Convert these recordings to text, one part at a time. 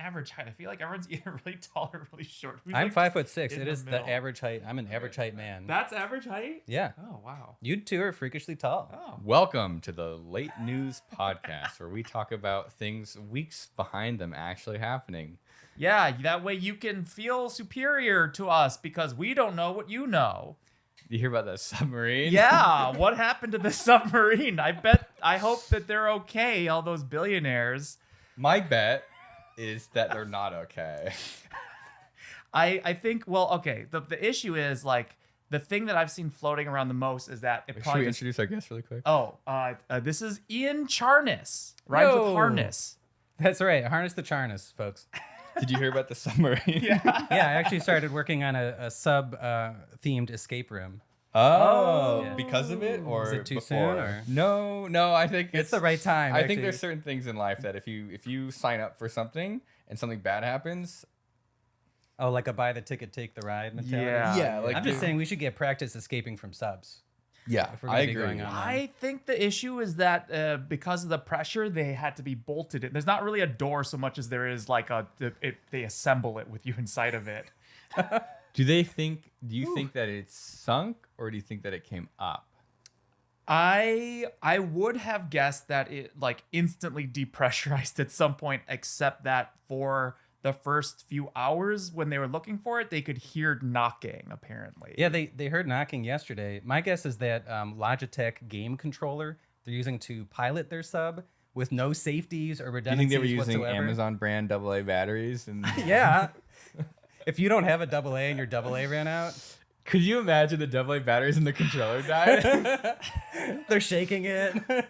average height? I feel like everyone's either really tall or really short. Who's, I'm like, five foot six. in It the is the average height. I'm an average height man. That's average height. yeah. Oh wow. You two are freakishly tall. Oh. Welcome to the Late News Podcast, where we talk about things weeks behind them actually happening. Yeah, that way you can feel superior to us because we don't know what you know. You hear about that submarine? Yeah, what happened to the submarine? I bet I hope that they're okay, all those billionaires. My bet is that they're not okay. I I think well, okay, the the issue is like the thing that I've seen floating around the most is that it Should probably we just- introduce our guest really quick? Oh, uh, uh, this is Ian Charnas. Rhymes with harness. That's right. Harness the Charnas, folks. Did you hear about the submarine? Yeah. yeah, I actually started working on a, a sub uh, themed escape room. Oh, Yeah. because of it, or Is it too before? soon, or- No, no. I think It's the right time, I actually. think there's certain things in life that if you if you sign up for something and something bad happens, Oh, like a buy the ticket, take the ride mentality. Yeah. yeah, like I'm just saying we should get practice escaping from subs. yeah, if we're gonna I agree. I think the issue is that uh, because of the pressure, they had to be bolted. in. There's not really a door so much as there is like a it, they assemble it with you inside of it. Do they think? Do you think that it's sunk, or do you think that it came up? I I would have guessed that it like instantly depressurized at some point, except that for the first few hours when they were looking for it, they could hear knocking. Apparently, Yeah, they, they heard knocking yesterday. My guess is that um, Logitech game controller they're using to pilot their sub with no safeties or Do you think they were using whatsoever. Amazon brand AA batteries? And Yeah. If you don't have a double A and your double A ran out, could you imagine the double A batteries in the controller died? they're shaking it. they're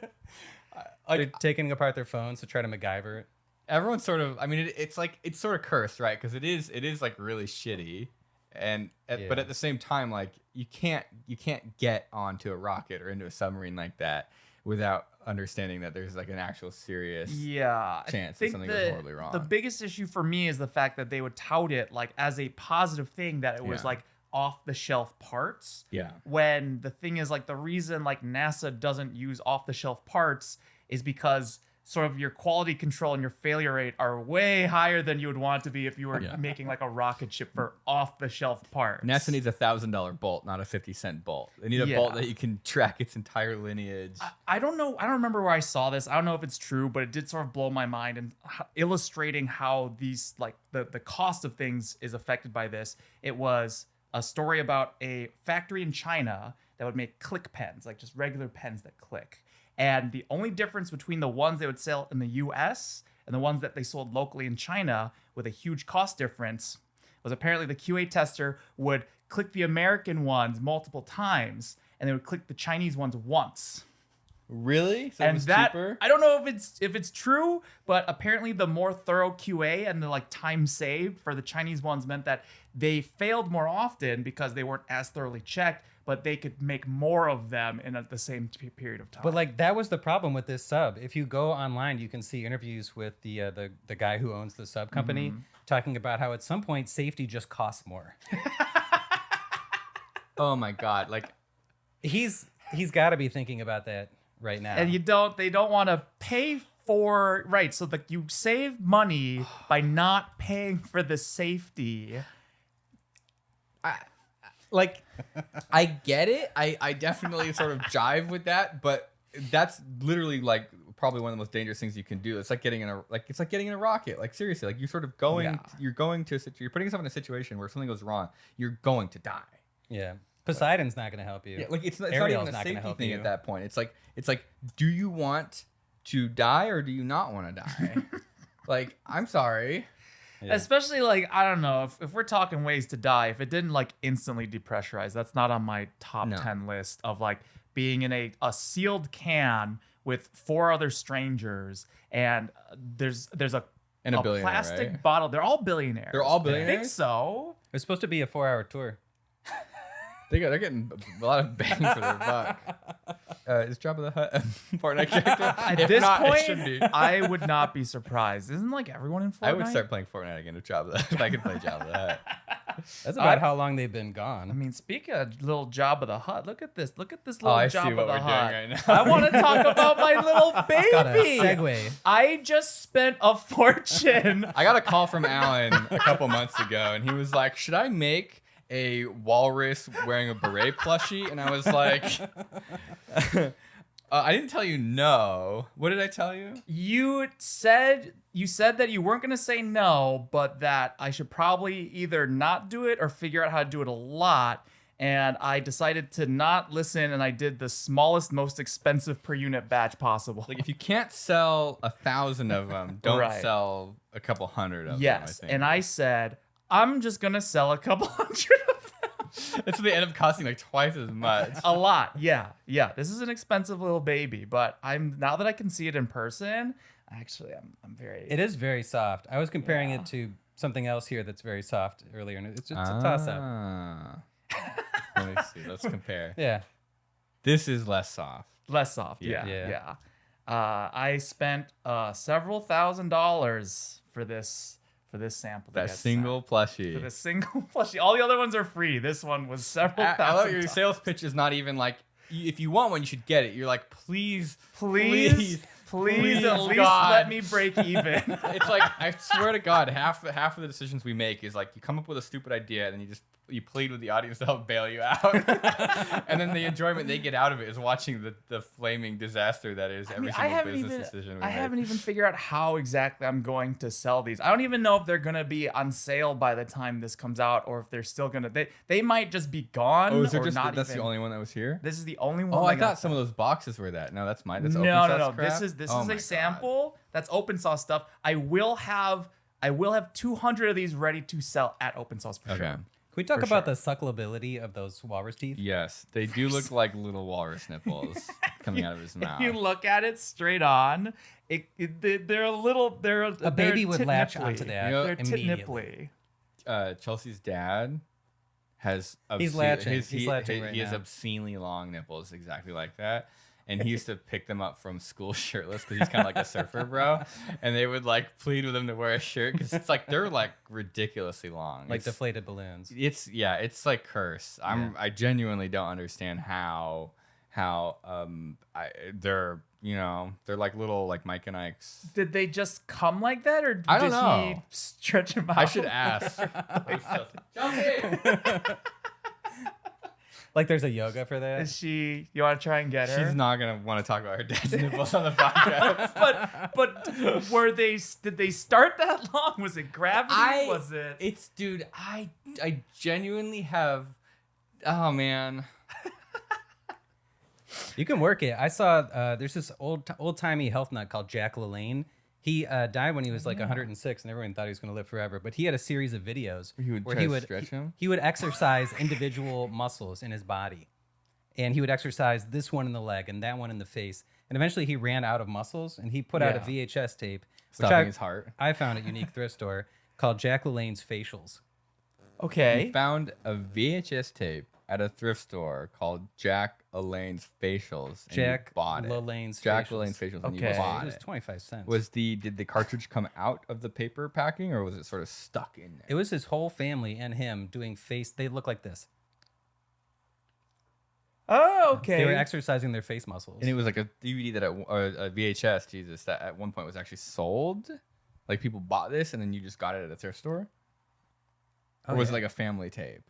like taking apart their phones to try to MacGyver it. everyone's sort of. I mean, it, it's like it's sort of cursed, right? Because it is it is like really shitty, and at, but at the same time, like you can't you can't get onto a rocket or into a submarine like that without understanding that there's like an actual serious. Yeah, chance that something goes horribly wrong. The biggest issue for me is the fact that they would tout it like as a positive thing that it was Yeah. like off the shelf parts. Yeah. When the thing is like the reason like NASA doesn't use off the shelf parts is because sort of your quality control and your failure rate are way higher than you would want to be if you were Yeah. making like a rocket ship for off the shelf parts. NASA needs a thousand dollar bolt, not a fifty cent bolt. They need a bolt that you can track its entire lineage. I don't know. I don't remember where I saw this. I don't know if it's true, but it did sort of blow my mind and h- illustrating how these like the the cost of things is affected by this. It was a story about a factory in China that would make click pens, like just regular pens that click. And the only difference between the ones they would sell in the US and the ones that they sold locally in China with a huge cost difference was apparently the QA tester would click the American ones multiple times and they would click the Chinese ones once really? So it and that cheaper? I don't know if it's if it's true, but apparently the more thorough QA and the like time saved for the Chinese ones meant that they failed more often because they weren't as thoroughly checked, but they could make more of them in a, the same t- period of time. But like that was the problem with this sub. If you go online, you can see interviews with the uh, the the guy who owns the sub company talking about how at some point safety just costs more. Oh my god! Like he's he's got to be thinking about that right now. and you don't they don't want to pay for right, so that you save money by not paying for the safety. Like I get it. I I definitely sort of jive with that, but that's literally like probably one of the most dangerous things you can do. It's like getting in a like it's like getting in a rocket. Like seriously, like you're sort of going Yeah. you're going to a situ- you're putting yourself in a situation where if something goes wrong, you're going to die. yeah, Poseidon's not going to help you. Yeah, like it's, not- it's not even a not safety help thing you. at that point. It's like it's like do you want to die or do you not want to die? like I'm sorry. Yeah. Especially like I don't know if, if we're talking ways to die. If it didn't like instantly depressurize, that's not on my top No. ten list of like being in a, a sealed can with four other strangers and uh, there's there's a And a a plastic right? bottle. They're all billionaires. They're all I think so. It's supposed to be a four-hour tour. They got, they're getting a lot of bang for their buck. Uh, is Jabba the Hutt a Fortnite character? At If this not, it should point, be. I would not be surprised. Isn't like everyone in Fortnite? I would start playing Fortnite again if Jabba the if I could play Jabba the Hutt. That's about I- how long they've been gone. I mean, speaking of little Jabba the Hutt, look at this. Look at this Oh, little I job see of what the we're doing hut. right now. I want to talk about my little baby. segue. I just spent a fortune. I got a call from Alan a couple months ago, and he was like, "Should I make a walrus wearing a beret plushie?" And I was like, uh, "I didn't tell you no. What did I tell you?" you said you said that you weren't going to say no, but that I should probably either not do it or figure out how to do it a lot. And I decided to not listen, and I did the smallest, most expensive per unit batch possible. Like, if you can't sell a thousand of them, don't Right. sell a couple hundred of yes, them. I and. I said I'm just gonna sell a couple hundred of them. That's what they end up costing like twice as much. a lot, yeah, yeah. This is an expensive little baby, but I'm now that I can see it in person. Actually, I'm I'm very. It is very soft. I was comparing Yeah. it to something else here that's very soft earlier, and it's, it's a toss up. Ah. Let me see. Let's compare. Yeah. This is less soft. less soft. Yeah, Yeah. yeah. Uh, I spent uh, several thousand dollars for this for this sample. That single sent. plushie. for the single plushie. All the other ones are free. This one was several I, I thousand. love your dollars. sales pitch is not even like if you want one, you should get it. You're like, please, Please, please, please, at oh least God. let me break even. It's like I swear to God, half half of the decisions we make is like you come up with a stupid idea and then you just you plead with the audience to help bail you out, and then the enjoyment they get out of it is watching the, the flaming disaster that is I every mean, single haven't business even decision we I haven't even figured out how exactly I'm going to sell these. I don't even know if they're gonna be on sale by the time this comes out, or if they're still gonna. They they might just be gone. Oh, is there or just not that's even. the only one that was here? This is the only oh, one. Oh, I got thought some of those boxes were that. No, that's mine. That's no, open no, no. crap? This is this Oh is a God. sample. That's open source stuff. I will have I will have 200 of these ready to sell at open source for Okay. sure. We talk about sure. the suckability of those walrus teeth? Yes, they do look like little walrus nipples coming out of his mouth. If you look at it straight on, it, it they- they're a little they're a, A baby would latch onto that You know, They're tit immediately. uh, Chelsea's dad has He's latching. His, He's he, latching he- right he has obscenely long nipples, exactly like that. And he used to pick them up from school shirtless because he's kind of like a surfer bro. And they would like plead with him to wear a shirt because it's like they're like ridiculously long. Like it's, deflated balloons. it's yeah, it's like curse. I'm I genuinely don't understand how how um I they're you know they're like little like Mike and Ike's. Did they just come like that, or I don't did he know. stretch them out? I should ask. Chelsea. Like, Like there's a yoga for that. is she? You want to try and get her? She's not gonna want to talk about her dad's nipples on the podcast. but but were they? Did they start that long? Was it gravity? I- was it? It's dude, I I genuinely have. Oh man, You can work it. I saw uh, there's this old old timey health nut called Jack LaLanne. He uh, died when he was like 106, and everyone thought he was going to live forever. But he had a series of videos He would where he would stretch him? he would exercise individual muscles in his body, and he would exercise this one in the leg and that one in the face. And eventually, he ran out of muscles, and he put out a VHS tape, which stopping I, his heart. I found at unique thrift store called Jack LaLanne's Facials. okay. He found a VHS tape at a thrift store called Jack LaLanne's Facials. And Jack you bought it. LaLanne's Jack Facials. LaLanne's Facials. And Okay. you bought It was 25 cents. Was the did the cartridge come out of the paper packing or was it sort of stuck in there? it was his whole family and him doing face. They look like this. Oh, okay. They were exercising their face muscles. And it was like a DVD that at, or a VHS, Jesus, that at one point was actually sold. Like people bought this and then you just got it at a thrift store. Or Oh, was yeah. it like a family tape?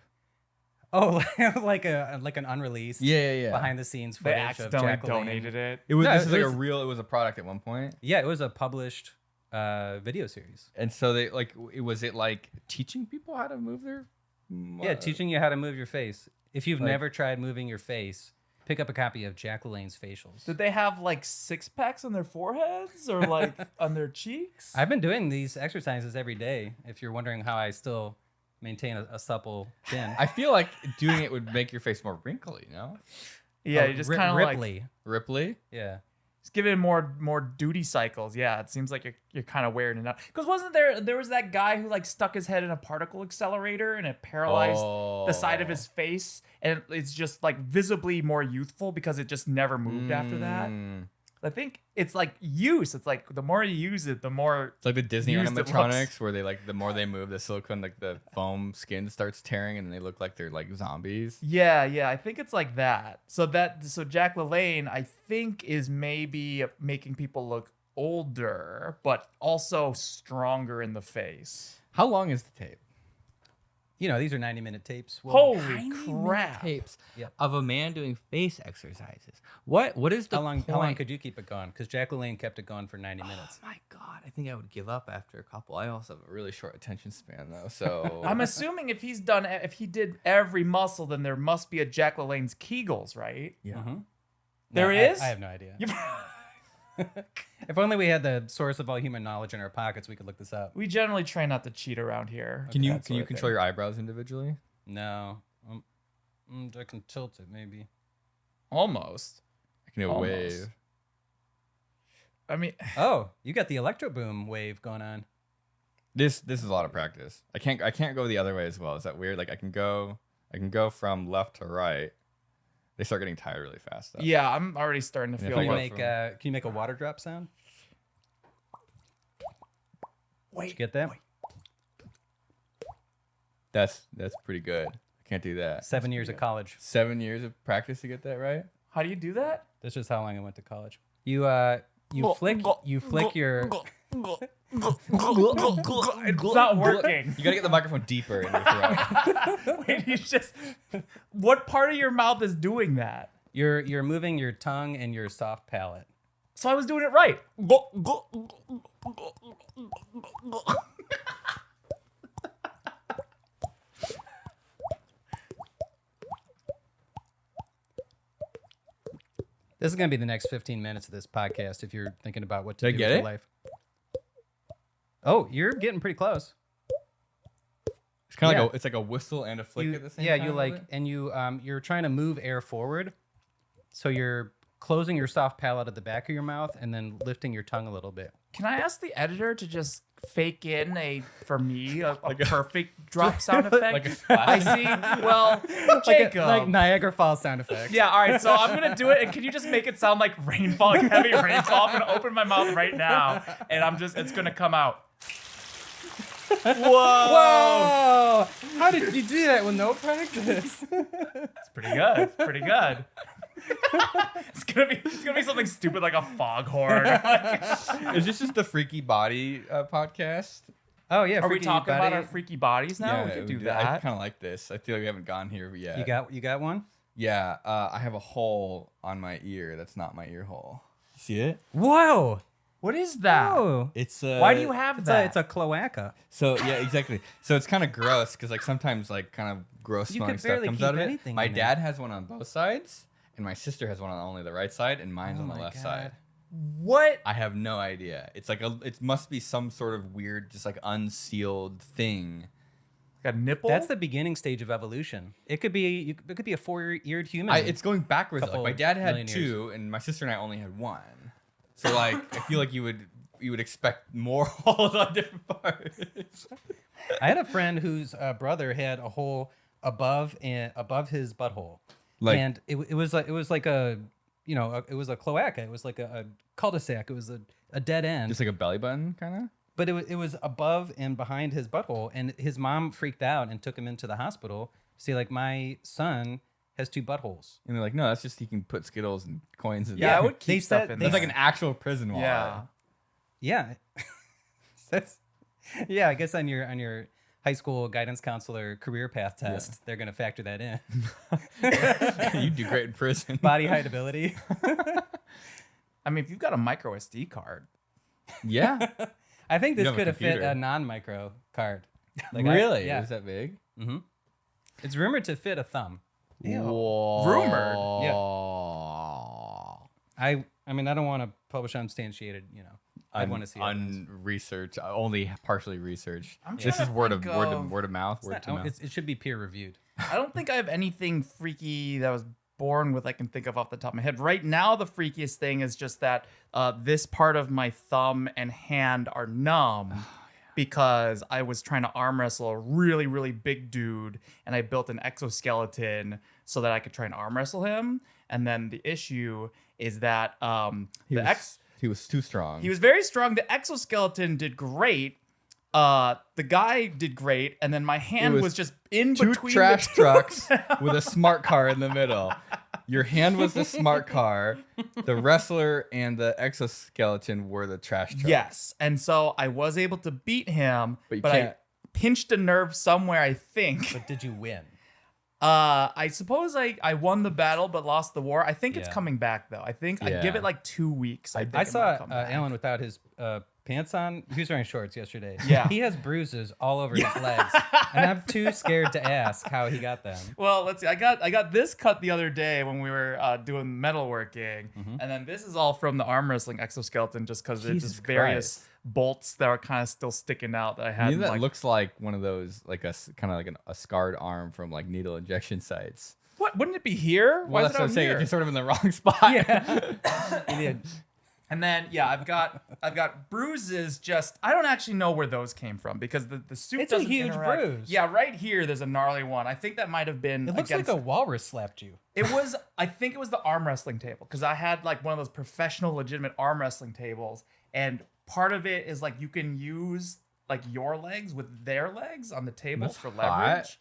Oh, like a like an unreleased Yeah, yeah, yeah. behind the scenes they footage of accidentally Jack donated it. it was No, this it is like was- a real. It was a product at one point, Yeah, it was a published uh, video series. and so they like it was it like teaching people how to move their Yeah, teaching you how to move your face. If you've Like- never tried moving your face, pick up a copy of Jack LaLanne's Facials. Did they have like six packs on their foreheads or like on their cheeks? I've been doing these exercises every day. If you're wondering how I still maintain a, a supple chin. I feel like doing it would make your face more wrinkly. No, yeah, Oh, you just Ri- kind of like Ripley. Ripley. yeah. just give it more more duty cycles. Yeah, it seems like you're you're kind of wearing it out. Because wasn't there there was that guy who like stuck his head in a particle accelerator and it paralyzed the side of Oh. his face and it's just like visibly more youthful because it just never moved after that. Mm. I think it's like use. It's like the more you use it, the more It's like the Disney animatronics where they like the more they move the silicone, like the foam skin starts tearing and they look like they're like zombies. Yeah, yeah, I think it's like that. So that so Jack LaLanne, I think, is maybe making people look older, but also stronger in the face. How long is the tape? You know, these are 90 minute tapes. Well, Holy crap! Tapes Yeah. of a man doing face exercises. What what is the how long, point? how long could you keep it going? Because Jack LaLanne kept it going for 90 minutes. Oh my god, I think I would give up after a couple. I also have a really short attention span though, so I'm assuming if he's done, if he did every muscle, then there must be a Jack LaLanne's Kegels, right? yeah. Mhm. There No, I- I, have no idea. You- If only we had the source of all human knowledge in our pockets, we could look this up. we generally try not to cheat around here. Can you can you control thing. your eyebrows individually? No. Um, mm, I can tilt it, maybe. Almost. I can do a Almost. wave. I mean, Oh, you got the ElectroBOOM wave going on. This this is a lot of practice. I can't I can't go the other way as well. Is that weird? Like I can go I can go from left to right. They start getting tired really fast. Though. yeah, I'm already starting to Yeah, feel Can you make from- uh, can you make a water drop sound? Did you get that? That's that's pretty good. I can't do that. Seven years of college. Seven years of practice to get that right. How do you do that? That's just how long I went to college. You uh you flick you flick your It's not working. You gotta get the microphone deeper in your throat. Wait, you just. What part of your mouth is doing that? you're you're moving your tongue and your soft palate. So I was doing it right. This is gonna be the next 15 minutes of this podcast if you're thinking about what to Did I do get with your it? life. Oh, you're getting pretty close. It's kind of Yeah. like a it's like a whistle and a flick You- at the same yeah, time. you like and you um you're trying to move air forward. So you're closing your soft palate at the back of your mouth and then lifting your tongue a little bit. Can I ask the editor to just fake in a for me a, a perfect drop sound effect? Like a splash. I see. Well, Like, Jacob. a, like Niagara Falls sound effect. yeah, all right. So I'm gonna do it, and can you just make it sound like rainfall, like heavy rainfall? I'm gonna open my mouth right now, and I'm just it's gonna come out. Whoa! Whoa! How did you do that with no practice? It's pretty good. It's pretty good. it's gonna be it's gonna be something stupid like a foghorn. Is this just the freaky body uh, podcast? oh yeah, Are we freaky talking about body. our freaky bodies now? we could do I that. kind of like this. I feel like we haven't gone here yet. You got you got one? Yeah, uh, I have a hole on my ear. That's not my ear hole. See it? Whoa! What is that? Oh, It's a, Why do you have it's that? a it's a cloaca. So yeah, exactly. So it's kind of gross because like sometimes like kind of gross You smelling could stuff barely comes keep out of it. anything My in dad has one on both sides, and my sister has one on only the right side, and mine's Oh on the my left God. side. what? I have no idea. It's like a. It must be some sort of weird, just like unsealed thing. Like a nipple? That's the beginning stage of evolution. It could be you, it could be a four-eared human. I, it's going backwards. Like Couple my dad had million years. two, and my sister and I only had one. So like, I feel like you would you would expect more holes on different parts. I had a friend whose uh, brother had a hole above and above his butthole, Like- and it, it was like it was like a you know a, it was a cloaca. It was like a, a cul-de-sac. It was a, a dead end. Just like a belly button, kind of. but it was, it was above and behind his butthole and his mom freaked out and took him into the hospital see like my son has two buttholes And they're like, no, that's just you can put Skittles and coins in yeah, there. I would They keep stuff said- in they That's like an actual prison wallet. yeah. yeah that's yeah i guess on your on your high school guidance counselor career path test they're going to factor that in you do great in prison. body height ability I mean, if you've got a micro SD card, yeah. i think You this have a could have fit computer. a non-micro card Like I- really? yeah Is that big? Mm-hmm. it's rumored to fit a thumb Whoa. Yeah. i i mean i don't want to publish unsubstantiated you know I'd want to see evidence. unresearched, only partially researched. I'm This trying is to word of think word of- of word of mouth, word It's to not- mouth. it's- it should be peer reviewed I don't think I have anything freaky that was born with I can think of off the top of my head. Right now, the freakiest thing is just that uh, this part of my thumb and hand are numb. Because I was trying to arm wrestle a really, really big dude, and I built an exoskeleton so that I could try and arm wrestle him. And then the issue is that um, He the was, ex he was too strong. he was very strong. The exoskeleton did great. Uh, the guy did great, and then my hand was was, just in two between trash the two trucks with a smart car in the middle. Your hand was the smart car. The wrestler and the exoskeleton were the trash trucks. Yes, and so I was able to beat him, But but, you I can't- pinched a nerve somewhere. I think. But did you win? Uh, I suppose I, I won the battle but lost the war. I think it's Yeah. coming back though. I think I give Yeah. it like two weeks. I, think I it saw uh, come back. Alan without his uh, pants on. He was wearing shorts yesterday. Yeah. He has bruises all over his legs, and I'm too scared to ask how he got them. Well, let's see. I got I got this cut the other day when we were uh, doing metalworking, Mm-hmm. and then this is all from the arm wrestling exoskeleton, just because there's Jesus just various Christ. bolts that are kind of still sticking out that I had. You know that like, looks like one of those, like a kind of like an, a scarred arm from like needle injection sites. what? Wouldn't it be here? Why Well, is it what on I'm saying. here? It's just sort of in the wrong spot. Yeah. And then yeah, I've got I've got bruises. Just I don't actually know where those came from because the the suit It's a doesn't huge interact- bruise. Yeah, right here there's a gnarly one. I think that might have been. It looks against, like a walrus slapped you. It was. I think it was the arm wrestling table because I had like one of those professional, legitimate arm wrestling tables, and part of it is like you can use like your legs with their legs on the tables That's for hot. leverage.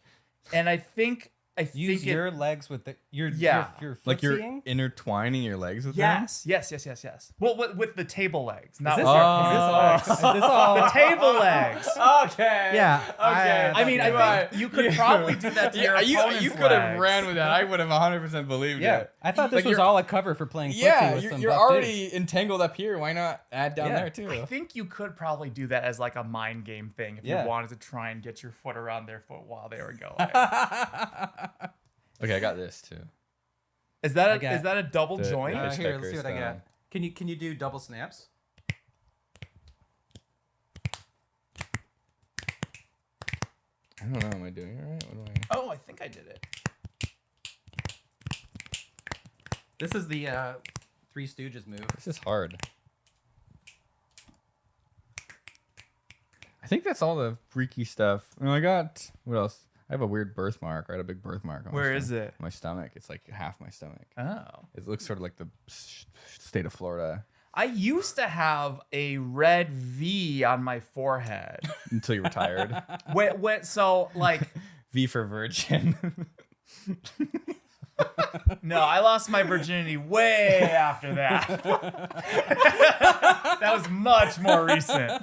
And I think I Use think it, your legs with the your Yeah. Your, your like you're intertwining your legs with them. yes, yes, yes, yes, yes. Well, with, with the table legs, not Is with this, your Oh. is this, oh. is this all? the table legs. Okay. Yeah, Okay. I- I mean, I Right. think you could probably do that to your Yeah, you, opponent's you could have ran with that. I would have 100% believed yeah, it. I thought this Like, was all a cover for playing footsie Yeah, with you're, some you're already dudes. entangled up here. Why not add down Yeah. there too? I think you could probably do that as like a mind game thing if Yeah. you wanted to try and get your foot around their foot while they were going. Okay, I got this too. Is that I a, got is that a double the- joint? Uh, here, let's see what I got. style. Can you can you do double snaps? I don't know. Am I doing it right? What do I? Oh, I think I did it. This is the uh, Three Stooges move. This is hard. I think that's all the freaky stuff. Oh, I got what else? I have a weird birthmark. I had a big birthmark. On Where my is stomach. it? My stomach. It's like half my stomach. Oh. It looks sort of like the s- state of Florida I used to have a red V on my forehead. until you retired. when, when, so, like, v for virgin. no, I lost my virginity way after that. that was much more recent.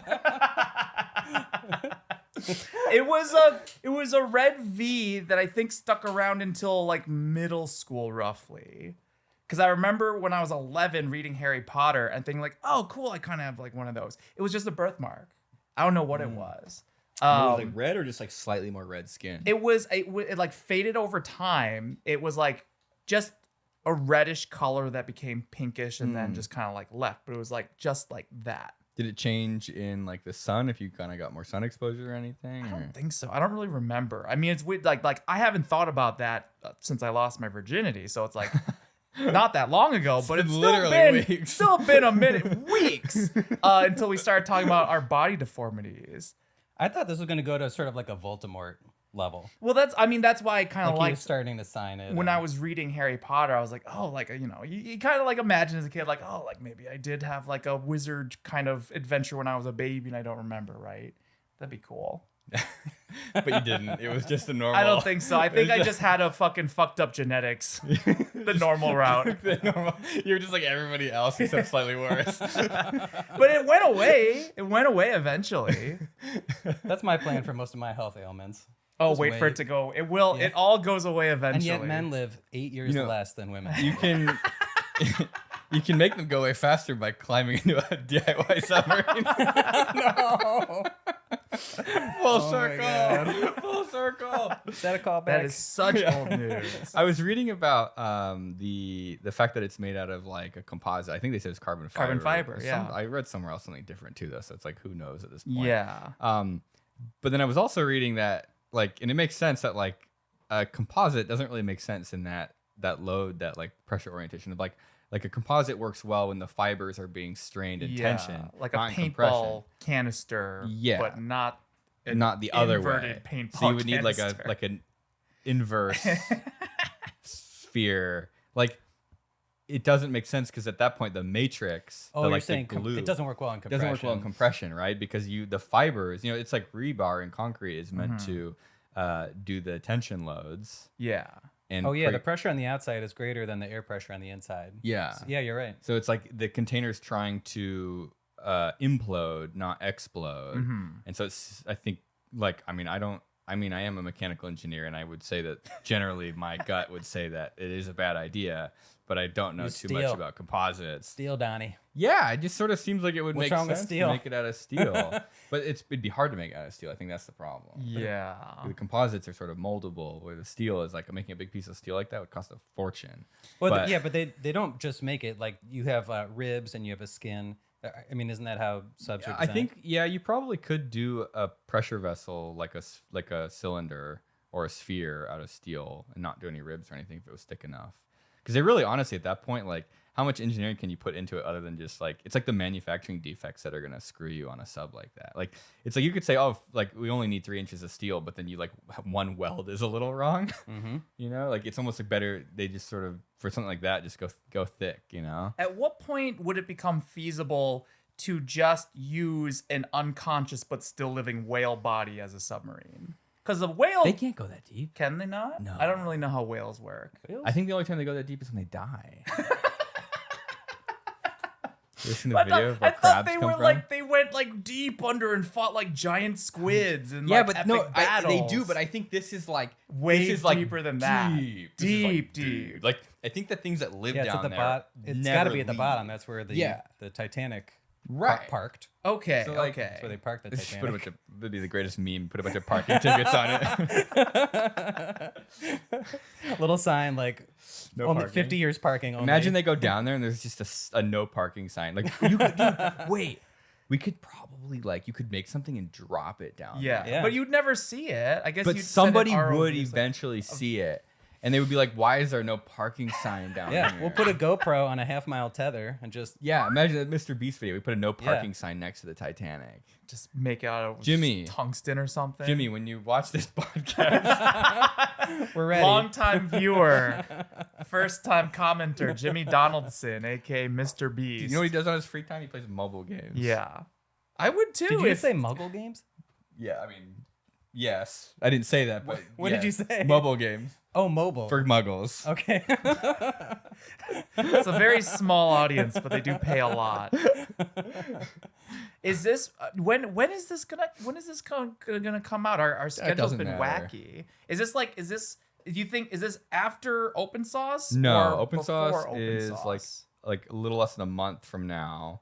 It was a it was a red V that I think stuck around until like middle school roughly. Cuz I remember when I was 11 reading Harry Potter and thinking like, "Oh, cool, I kind of have like one of those." It was just a birthmark. I don't know what it was. Um, red or just like slightly more red skin? it was it, it like faded over time. It was like just a reddish color that became pinkish and then just kind of like left, but it was like just like that. Did it change in like the sun if you kind of got more sun exposure or anything? I don't think so. I don't really remember. I mean, it's weird. Like, like I haven't thought about that uh, since I lost my virginity. So it's like not that long ago, but been it's still literally been weeks. still been a minute, weeks uh, until we started talking about our body deformities. I thought this was going to go to sort of like a Voldemort level. Well, that's. I mean, that's why I kind of like was starting to sign it. when and- I was reading Harry Potter, I was like, oh, like you know, you, you kind of like imagine as a kid, like, oh, like maybe I did have like a wizard kind of adventure when I was a baby and I don't remember, right? That'd be cool. but you didn't. It was just a normal. I don't think so. I think I just had a fucking fucked up genetics, the normal route. the normal. You're just like everybody else except slightly worse. But it went away. It went away eventually. That's my plan for most of my health ailments. Oh, Just wait, for it to go. It will. Yeah. It all goes away And eventually. yet men live eight years You know- less than women. you can. You can make them go away faster by climbing into a DIY submarine. no. Full my circle. Full circle. Is that a callback? that is such Yeah. old news. I was reading about um, the the fact that it's made out of like a composite. I think they said it's carbon fiber. Carbon fiber, or yeah. some- I read somewhere else something different too, though. So it's like who knows at this point. Yeah. Um, but then I was also reading that like, and it makes sense that like a composite doesn't really make sense in that that load that like pressure orientation of like like a composite works well when the fibers are being strained in yeah. tension, like a paintball canister. Yeah. But not. not the other inverted way. Paintball So you would need like a like an inverse sphere. Like it doesn't make sense because at that point the matrix, Oh, the, you're like, the saying glue, it doesn't work well in compression. doesn't work well in compression, right? Because you the fibers, you know, it's like rebar and concrete is meant Mm-hmm. to uh, do the tension loads. Yeah. And Oh yeah, the pressure on the outside is greater than the air pressure on the inside. yeah, So- yeah, you're right. So it's like the container's trying to uh, implode, not explode. Mhm. And so it's, I think, like, I mean, I don't, I mean, I am a mechanical engineer, and I would say that generally my gut would say that it is a bad idea, but I don't know You too much about composites. Steel, Donnie. Yeah, it just sort of seems like it would What's make sense steel? to make it out of steel, but it's it'd be hard to make it out of steel. I think that's the problem. Yeah. The composites are sort of moldable, where the steel is like making a big piece of steel like that would cost a fortune. Well, But- yeah, but they they don't just make it like you have uh, ribs and you have a skin. Uh, I mean, isn't that how subs are I think yeah, you probably could do a pressure vessel like a like a cylinder or a sphere out of steel and not do any ribs or anything if it was thick enough. Because they really, honestly, at that point, like how much engineering can you put into it other than just like it's like the manufacturing defects that are gonna screw you on a sub like that. Like it's like you could say, oh, like we only need three inches of steel, but then you like one weld is a little wrong. Mhm. you know, like it's almost like better they just sort of for something like that just go go thick. You know. At what point would it become feasible to just use an unconscious but still living whale body as a submarine? Because the whale They can't go that deep. can they not? No. I don't really know how whales work. I think the only time they go that deep is when they die. You ever seen the I video thought, where I thought crabs they come were from? like they went like deep under and fought like giant squids and yeah, like, but epic no, I, they do. But I think this is like Way this is like deeper than that. Deep, This is, like, Deep, deep. Like I think the things that live yeah, it's down at the there. bottom. It's got to never be at the leave. bottom. That's where the Yeah. the Titanic par- Right. parked. okay, So, like, okay. So they parked the Put a Titanic. bunch of that'd be the greatest meme. Put a bunch of parking tickets on it. Little sign like No only parking. 50 years parking. Only. Imagine they go down there and there's just a no parking sign. Like you could dude, wait. We could probably like you could make something and drop it down. yeah. there. Yeah. but you'd never see it. I guess. but you'd somebody would so- eventually oh. see it, and they would be like, "Why is there no parking sign down Yeah, here?" we'll put a GoPro on a half mile tether and just Yeah, imagine that Mr. Beast video. We put a no Yeah. parking sign next to the Titanic. just make it out of Jimmy. tungsten or something. Jimmy, when you watch this podcast, we're ready. Long time viewer, first time commenter, Jimmy Donaldson, aka Mr. Beast. you know what he does on his free time? He plays mobile games. Yeah, I would too. Did you if- say Muggle games? Yeah, I mean, yes. I didn't say that, but what did you say? Mobile games Oh, mobile. for muggles. okay. it's a very small audience, but they do pay a lot. Is this uh, when? When is this gonna? When is this gonna, gonna come out? Our our schedule's doesn't been matter. wacky. Is this like? Is this? Do you think? Is this after Open Sauce? No, or Open Sauce before Open is like like a little less than a month from now.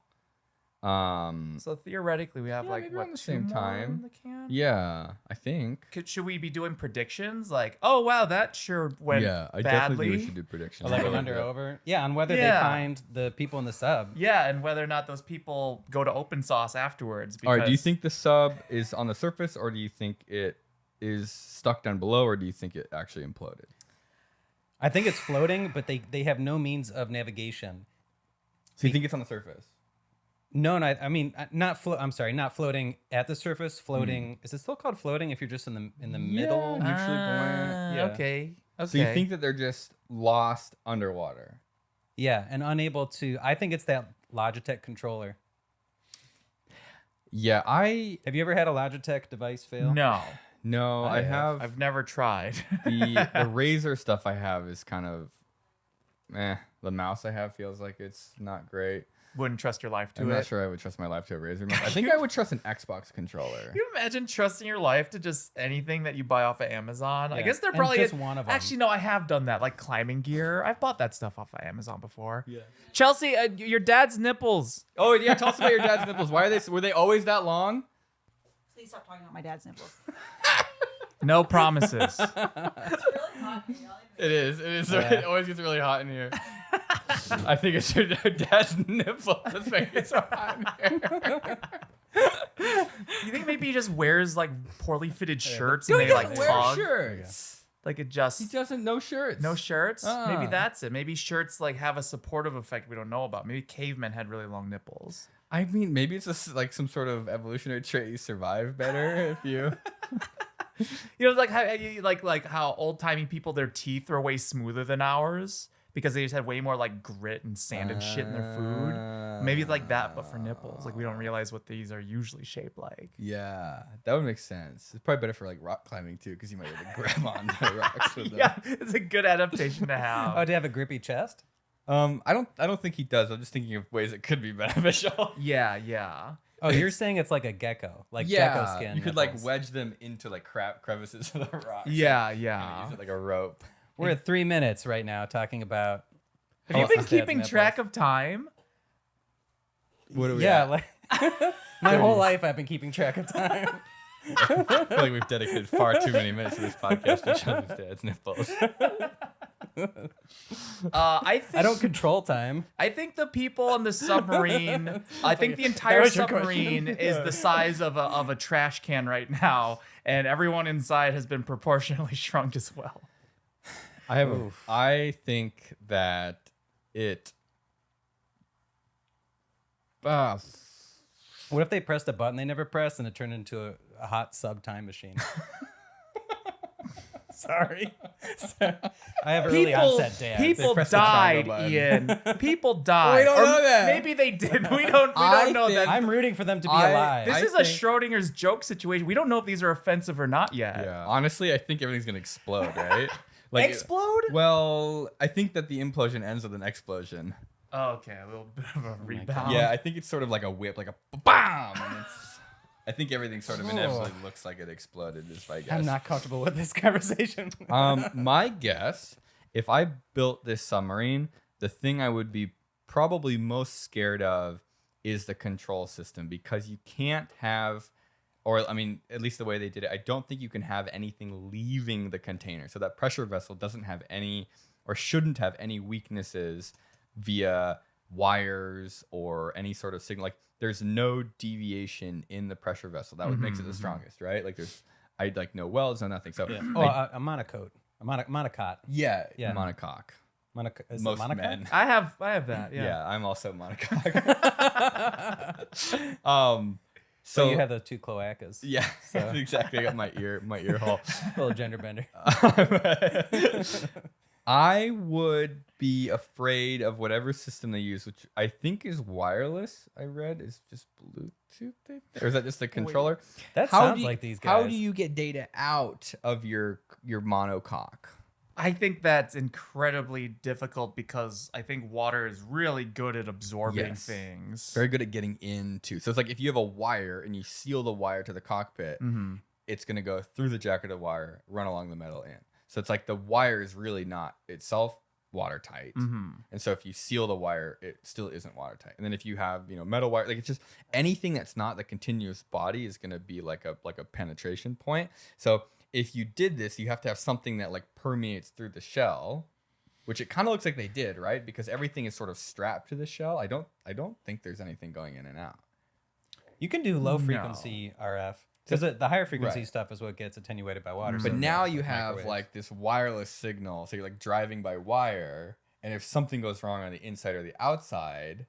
Um, So theoretically, we have Yeah, like what the two same more time. in the can? yeah, I think. Could, should we be doing predictions? Like, oh wow, that sure went yeah, I badly. definitely we should do predictions. like an under over. Yeah, on whether Yeah. they find the people in the sub. Yeah, and whether or not those people go to Open Sauce afterwards. All right, do you think the sub is on the surface, or do you think it is stuck down below, or do you think it actually imploded? I think it's floating, but they they have no means of navigation. So you think it's on the surface? No, no, I mean uh, not float. I'm sorry, not floating at the surface. Hmm. Floating. Is it still called floating if you're just in the in the middle? Yeah. Neutrally buoyant. Ah, Yeah. Okay. Okay. So you think that they're just lost underwater? Yeah, and unable to. I think it's that Logitech controller. Yeah, I Have you ever had a Logitech device fail? no? no, I, I have. have I've never tried. the the Razer stuff I have is kind of eh. The mouse I have feels like it's not great. Wouldn't trust your life to it. I'm it. not sure I would trust my life to a Razer mouse. I think I would trust an Xbox controller. Can you imagine trusting your life to just anything that you buy off of Amazon? I Yeah, guess they're and probably just one of 'em. Actually, no, I have done that. Like climbing gear, I've bought that stuff off of Amazon before. Yeah. Chelsea, uh, your dad's nipples. Oh yeah, tell us about your dad's nipples. Why are they? Were they always that long? Please stop talking about my dad's nipples. No promises. it's really hot in here. It is. It, is. Yeah. It always gets really hot in here. I think it's your dad's nipple that's making it so hot in here. you think maybe he just wears like poorly fitted shirts Dude, and he they doesn't like wear tug? shirts. Like it just He doesn't. No shirts. no shirts. Uh-uh. Maybe Uh-uh. that's it. Maybe shirts like have a supportive effect we don't know about. Maybe cavemen had really long nipples. I mean, maybe it's just like some sort of evolutionary trait. You survive better if you. You know, like how like like how old timey people their teeth are way smoother than ours because they just had way more like grit and sand and shit in their food. Maybe it's like that, but for nipples. Like we don't realize what these are usually shaped like. Yeah, that would make sense. It's probably better for like rock climbing too, because you might be able to grab onto the rocks with them. Yeah, it's a good adaptation to have. Oh, do you have a grippy chest? Um, I don't. I don't think he does. I'm just thinking of ways it could be beneficial. yeah, yeah. Oh, you're saying it's like a gecko, like gecko skin. You could like nipples. wedge them into like crap crevices of the rocks. Yeah, yeah. use it like a rope. We're at three minutes right now talking about. Have you been keeping track of time? What do we? Yeah, at? like my whole life I've been keeping track of time. I feel like we've dedicated far too many minutes to this podcast to each other's dad's nipples. Uh, I think I don't control time. I think the people on the submarine. I think the entire was your question. submarine is the size of a of a trash can right now, and everyone inside has been proportionally shrunk as well. I have. A, Oof. I think that it. Ah, What if they pressed a button they never pressed and it turned into a, a hot sub time machine? Sorry. I have early onset dads. people press the died. Ian. People died. We don't Or know that. Maybe they did. We don't. We I don't know think- that. I'm rooting for them to be I- alive. this I is a Schrodinger's joke situation. We don't know if these are offensive or not yet. yeah. Honestly, I think everything's gonna explode, right? Like Explode? Well, I think that the implosion ends with an explosion. Oh, okay, a little bit of a oh rebound. Yeah, I think it's sort of like a whip, like a bam. I think everything sort of inevitably looks like it exploded. Is my guess. I'm not comfortable with this conversation. Um, my guess, if I built this submarine, the thing I would be probably most scared of is the control system because you can't have, or I mean, at least the way they did it, I don't think you can have anything leaving the container. So that pressure vessel doesn't have any, or shouldn't have any weaknesses via wires or any sort of signal. Like there's no deviation in the pressure vessel. That would makes it the strongest, right? Like there's, I like no welds, no nothing. So yeah. Oh, a, a monocoat. A mono, monocot. yeah, Yeah. monocoque. Monoc- is it Most monocot? men. I have. I have that. Yeah. Yeah. I'm also monocoque. um, So, so you have those two cloacas. yeah, so- exactly. I got my ear, my ear hole. little gender bender. I would be afraid of whatever system they use, which I think is wireless. I read is just Bluetooth, or is that just a controller? That How sounds do you- like these guys. How do you get data out of your your monocoque? I think that's incredibly difficult because I think water is really good at absorbing Yes. things. Very good at getting into. So it's like if you have a wire and you seal the wire to the cockpit, hmm it's going to go through the jacket of wire, run along the metal in. So it's like the wire is really not itself watertight. hmm And so if you seal the wire, it still isn't watertight. And then if you have, you know, metal wire, like it's just anything that's not the continuous body is going to be like a like a penetration point. So if you did this, you have to have something that like permeates through the shell, which it kind of looks like they did, right? Because everything is sort of strapped to the shell. I don't I don't think there's anything going in and out. You can do low No. frequency RF because the, the higher frequency Right. stuff is what gets attenuated by water. But so now the you have microwaves. like this wireless signal. So you're like driving by wire. And if something goes wrong on the inside or the outside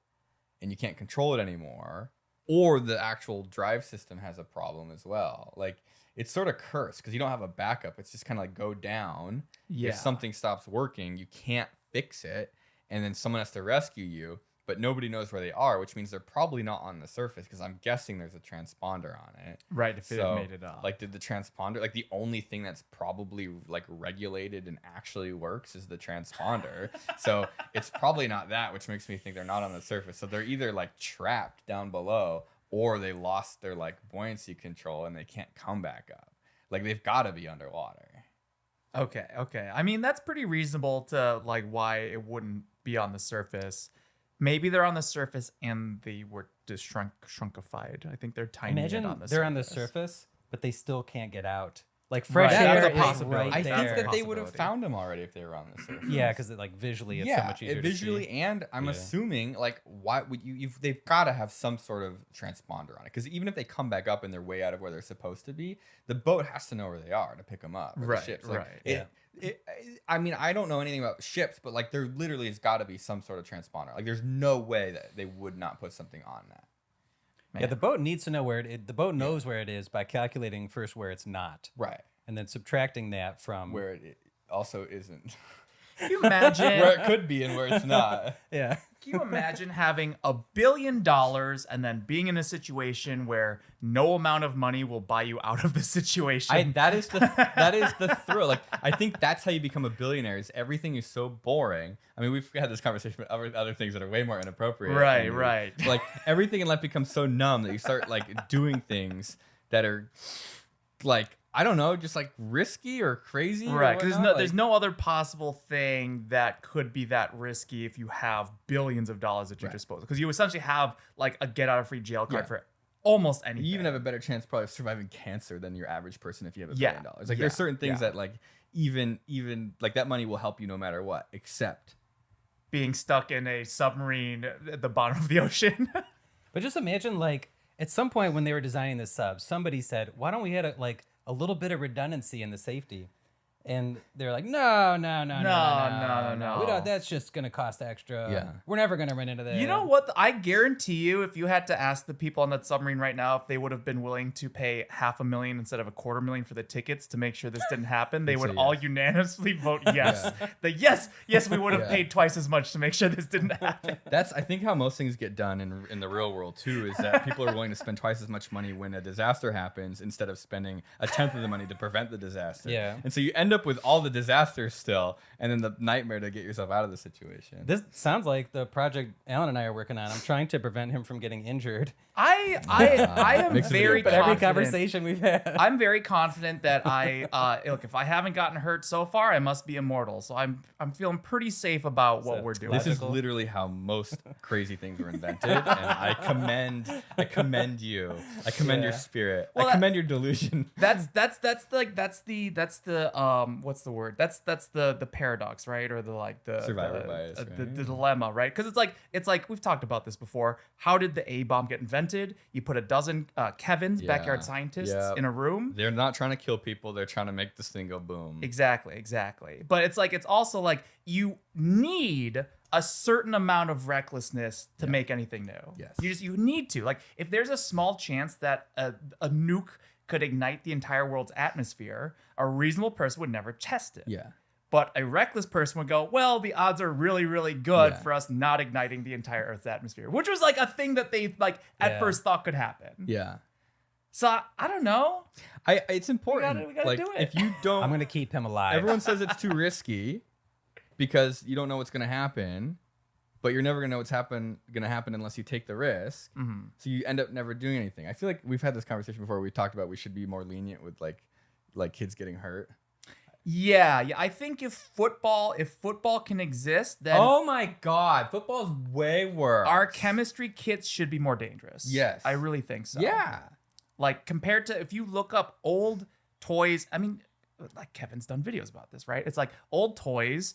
and you can't control it anymore, or the actual drive system has a problem as well, like it's sort of cursed because you don't have a backup. It's just kind of like go down. Yeah. If something stops working, you can't fix it. And then someone has to rescue you, but nobody knows where they are, which means they're probably not on the surface because I'm guessing there's a transponder on it. Right. If it So, made it up. Like, did the transponder, like, the only thing that's probably like regulated and actually works is the transponder. so it's probably not that, which makes me think they're not on the surface. So they're either like trapped down below or they lost their like buoyancy control and they can't come back up. Like, they've got to be underwater. Okay, okay. I mean, that's pretty reasonable to like why it wouldn't be on the surface. Maybe they're on the surface and they were just shrunk shrunkified. I think they're tiny. imagine on the they're on the surface. surface, but they still can't get out. Like fresh Right, air that's a is possibility. right I think that they would have found them already if they were on the surface. yeah, because like visually, it's so much easier it visually to see. and I'm Yeah. assuming like why would you you've they've got to have some sort of transponder on it because even if they come back up and they're way out of where they're supposed to be, the boat has to know where they are to pick them up. Right, the ships. Like, right. It, it, I mean, I don't know anything about ships, but like there literally has got to be some sort of transponder. Like there's no way that they would not put something on that. Yeah, the boat needs to know where it, it. The boat knows where it is by calculating first where it's not, Right. and then subtracting that from Where it also isn't. Can you imagine? where it could be and where it's not. Yeah. Can you imagine having a billion dollars and then being in a situation where no amount of money will buy you out of the situation? I, that is the that is the thrill. Like I think that's how you become a billionaire. Is everything is so boring. I mean, we've had this conversation with other, other things that are way more inappropriate. Right, and, right. Like everything in life becomes so numb that you start like doing things that are like I don't know, just like risky or crazy. right, because there's whatnot. no, there's no other possible thing that could be that risky if you have billions of dollars at your Right. disposal. Because you essentially have like a get out of free jail card Yeah. for almost anything. You even have a better chance probably of surviving cancer than your average person if you have a Yeah, billion dollars. Like yeah, there's certain things yeah. that like even even like that money will help you no matter what, except being stuck in a submarine at the bottom of the ocean. But just imagine, like, at some point when they were designing this sub, somebody said, "Why don't we add a, like a little bit of redundancy in the safety?" And they're like, "No, no, no, no, no, No, no, no, We don't. That's just gonna cost extra. Yeah. we're never gonna run into that." You know what? I guarantee you, if you had to ask the people on that submarine right now if they would have been willing to pay half a million instead of a quarter million for the tickets to make sure this didn't happen, they They'd would say all unanimously vote yes. The yes, yes, we would have Yeah. paid twice as much to make sure this didn't happen. That's I think how most things get done in in the real world too is that people are willing to spend twice as much money when a disaster happens instead of spending a tenth of the money to prevent the disaster. Yeah. And so you end up with all the disasters still and then the nightmare to get yourself out of the situation. This sounds like the project Alan and I are working on. I'm trying to prevent him from getting injured. I I I am Mix of video very But But every confident. conversation we've had, I'm very confident that I uh, look. If I haven't gotten hurt so far, I must be immortal. So I'm I'm feeling pretty safe about what So we're doing. this is literally how most crazy things were invented, and I commend, I commend you. I commend your spirit. Well, I that- commend your delusion. that's that's that's the, like that's the that's the um what's the word that's that's the the paradox right or the like the Survivor the, bias, uh, the, the dilemma right because it's like it's like we've talked about this before how did the a bomb get invented you put a dozen uh, kevin's backyard scientists Yep. in a room They're not trying to kill people. They're trying to make this thing go boom. exactly exactly but it's like it's also like you need a certain amount of recklessness to make anything new Yes. you just you need to like if there's a small chance that a, a nuke could ignite the entire world's atmosphere a reasonable person would never test it Yeah. But a reckless person would go, well, the odds are really, really good Yeah. for us not igniting the entire Earth's atmosphere, which was like a thing that they like at Yeah. first thought could happen. Yeah. So I, I don't know. I it's important. we gotta like do it. if you don't I'm gonna keep him alive. everyone says it's too risky because you don't know what's going to happen, but you're never going to know what's happen going to happen unless you take the risk. Mhm. So you end up never doing anything. I feel like we've had this conversation before. We talked about we should be more lenient with like like kids getting hurt. Yeah, yeah. I think if football, if football can exist, then oh my god, football's way worse. our chemistry kits should be more dangerous. Yes. I really think so. Yeah. Like compared to if you look up old toys, I mean, like Kevin's done videos about this, right? It's like old toys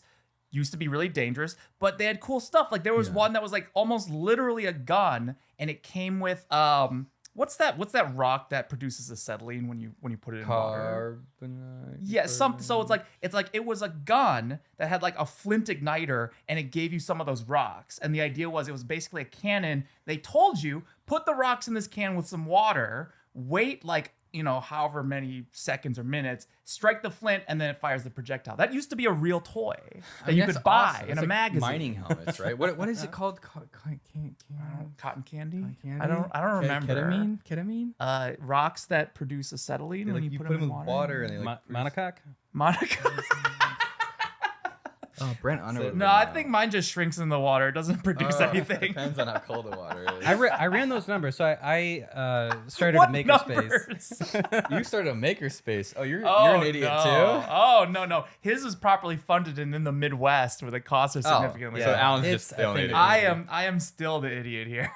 used to be really dangerous, but they had cool stuff. Like there was Yeah. one that was like almost literally a gun, and it came with um, what's that? What's that rock that produces acetylene when you when you put it in water? Carbonite. Yeah, some so it's like it's like it was a gun that had like a flint igniter and it gave you some of those rocks. And the idea was it was basically a cannon. They told you put the rocks in this can with some water, wait like you know however many seconds or minutes, strike the flint, and then it fires the projectile. That used to be a real toy that I mean, you could buy awesome. in It's a like magazine. Mining helmets, right? What what is it called? Co- co- can- can- Cotton candy? Cotton candy? I don't. I don't remember. Ketamine. Ketamine. Uh, rocks that produce acetylene They, when like, you, you put, put them in with water. water and they like Mo- produce- monocoque. Monica. Oh, Brent Underwood. no, I think mine just shrinks in the water. It doesn't produce Oh, anything. Depends on how cold the water is. I, ra- I ran those numbers, so I, I uh, started What a makerspace. numbers? you started a makerspace. Oh, you're Oh, you're an idiot no. too. Oh no, no. His is properly funded and in the Midwest where the costs are Oh, significantly so yeah. higher. Alan's It's- just I the only think idiot. I am I am still the idiot here.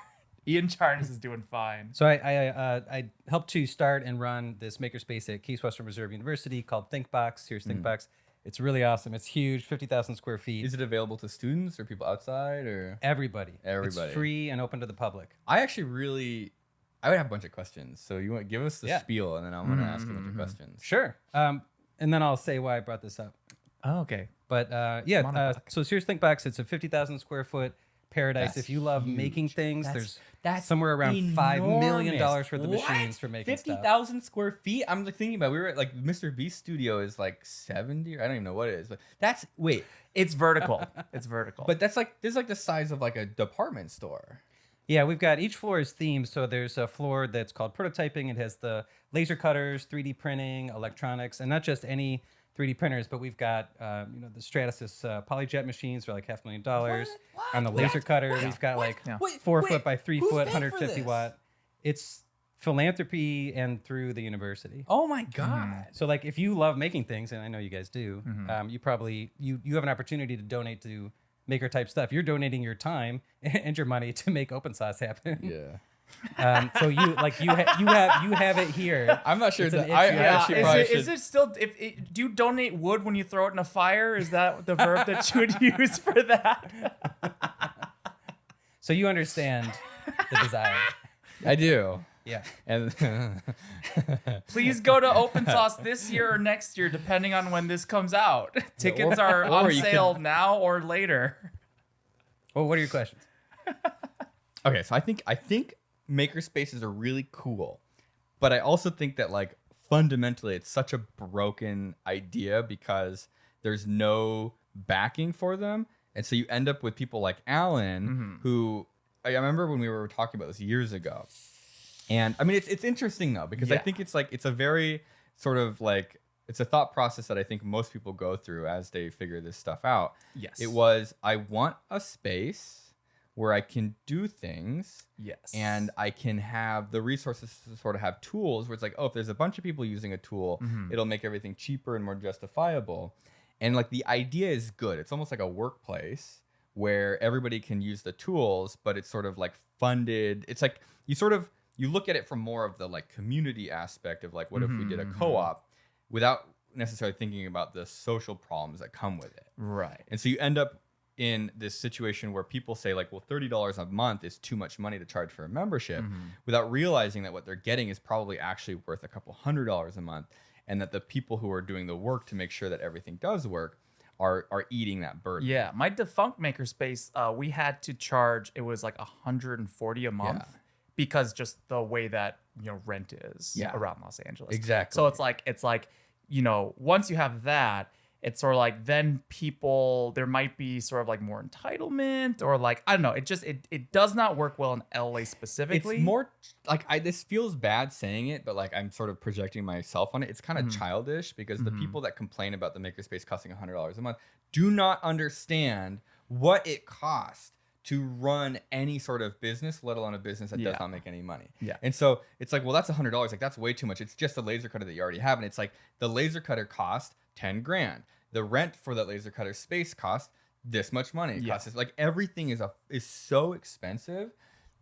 Ian Charnas is doing fine. So I I, uh, I helped to start and run this makerspace at Case Western Reserve University called ThinkBox. Here's ThinkBox. It's really awesome. It's huge, fifty thousand square feet. Is it available to students or people outside or? Everybody. Everybody. It's free and open to the public. I actually really, I would have a bunch of questions. So you want to give us the Yeah. spiel, and then I'm gonna ask a bunch of questions. Sure. Um, and then I'll say why I brought this up. Oh, okay. But uh, yeah, uh, Monoblock. so Sears ThinkBox, it's a 50,000 square foot paradise. That's if you love making things, That's- there's that's somewhere around five million dollars for the What? machines for making fifty stuff. thousand square feet. I'm like thinking about. We were at like Mr. Beast studio is like seventy. Or I don't even know what it is, but that's wait. It's vertical. it's vertical. But that's like this is like the size of like a department store. Yeah, we've got each floor is themed. So there's a floor that's called prototyping. It has the laser cutters, 3D printing, electronics, and not just any 3D printers, but we've got uh, you know the Stratasys uh, polyjet machines for like half a million dollars. What? On the What? laser cutter, What? we've got like Yeah. Wait, four wait, foot by three who's foot, 150 watt. It's philanthropy and through the university. Oh my god. So like if you love making things, and I know you guys do, Mm-hmm. um, you probably you you have an opportunity to donate to maker type stuff. You're donating your time and your money to make open source happen. Yeah. Um, so you like you ha- you have you have it here. I'm not sure It's that I, I yeah, actually is it, should. is it still? If it, do you donate wood when you throw it in a fire? Is that the verb that you would use for that? So you understand the desire. I do. Yeah. And Please go to Open Sauce this year or next year, depending on when this comes out. Tickets or- are on you sale now or later. Well, what are your questions? okay, so I think I think maker spaces are really cool, but I also think that like fundamentally it's such a broken idea because there's no backing for them, and so you end up with people like Alan mm-hmm. who I remember when we were talking about this years ago, and I mean it's it's interesting though because I think it's like it's a very sort of like it's a thought process that I think most people go through as they figure this stuff out. Yes. It was I want a space where I can do things Yes. and I can have the resources to sort of have tools where it's like, oh, if there's a bunch of people using a tool, Mm-hmm. it'll make everything cheaper and more justifiable. And like the idea is good. It's almost like a workplace where everybody can use the tools, but it's sort of like funded. It's like you sort of you look at it from more of the like community aspect of like what if we did a Mhm, mhm. co-op without necessarily thinking about the social problems that come with it. right. And so you end up in this situation where people say like, well, $30 a month is too much money to charge for a membership without realizing that what they're getting is probably actually worth a couple hundred dollars a month and that the people who are doing the work to make sure that everything does work are are eating that burden. Yeah, my defunct makerspace, uh, we had to charge. It was like 140 a month Yeah. because just the way that you know rent is Yeah. around Los Angeles. Exactly. So it's like it's like you know once you have that, it's sort of like then people there might be sort of like more entitlement or like I don't know. It just it it does not work well in LA specifically. It's more like I this feels bad saying it, but like I'm sort of projecting myself on it. It's kind of Mhm. childish because the Mhm. people that complain about the makerspace costing hundred dollars a month do not understand what it costs to run any sort of business, let alone a business that Yeah. does not make any money. Yeah. And so it's like, well, that's hundred dollars. Like that's way too much. It's just a laser cutter that you already have, and it's like the laser cutter cost ten grand. The rent for that laser cutter space cost this much money. It Yeah. costs this- like everything is a is so expensive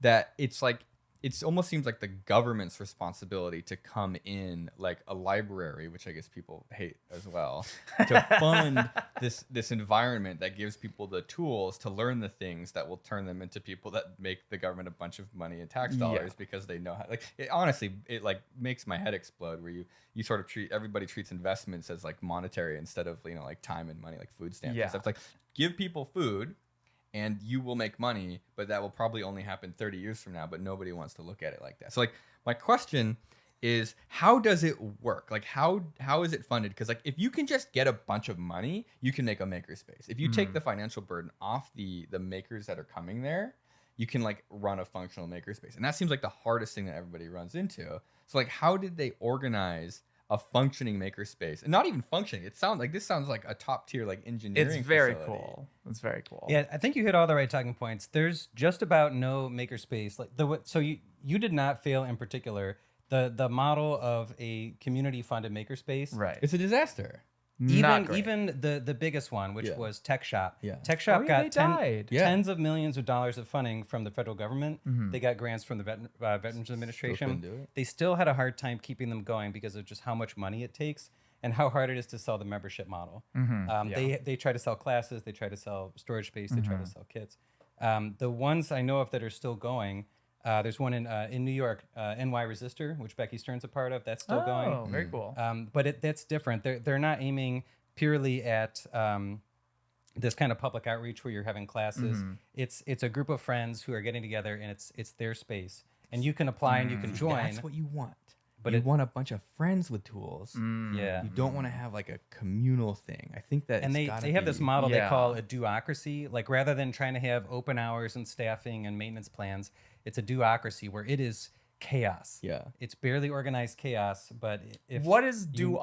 that it's like it's almost seems like the government's responsibility to come in like a library, which I guess people hate as well, to fund this this environment that gives people the tools to learn the things that will turn them into people that make the government a bunch of money in tax Yeah. dollars because they know how like it, honestly it like makes my head explode where you you sort of treat everybody treats investments as like monetary instead of you know like time and money like food stamps Yeah. and stuff. It's like give people food and you will make money, but that will probably only happen 30 years from now, but nobody wants to look at it like that. So like my question is how does it work? Like how how is it funded? Because like if you can just get a bunch of money, you can make a makerspace. If you take Mhm. the financial burden off the the makers that are coming there, you can like run a functional makerspace. And that seems like the hardest thing that everybody runs into. So like how did they organize a functioning makerspace? And not even functioning. It sounds like this sounds like a top tier like engineering. it's very facility. cool. It's very cool. Yeah, I think you hit all the right talking points. There's just about no makerspace. Like the so you you did not fail in particular. The the model of a community funded makerspace. Right. It's a disaster. Not Even great. even the the biggest one, which Yeah. was TechShop. Yeah. TechShop Oh, yeah, got ten, died. Yeah. tens of millions of dollars of funding from the federal government. Mhm. They got grants from the vet, uh, Veterans Administration. couldn't do it. They still had a hard time keeping them going because of just how much money it takes and how hard it is to sell the membership model. Mhm, Um, yeah. They they try to sell classes, they try to sell storage space, they try to Mhm. sell kits. Um, the ones I know of that are still going, uh, there's one in uh, in New York, uh, NY Resistor, which Becky Stern's a part of. That's still oh, going. Oh, very cool. Um, but it, that's different. They're they're not aiming purely at um, this kind of public outreach where you're having classes. Mm-hmm. It's it's a group of friends who are getting together and it's it's their space. And you can apply and you can join. That's what you want. But But you it- want a bunch of friends with tools. yeah. You don't want to have like a communal thing. I think that and they, they have this model Yeah. they call a do-ocracy. Like rather than trying to have open hours and staffing and maintenance plans, it's a do-ocracy where it is chaos. Yeah. It's barely organized chaos, but if what is do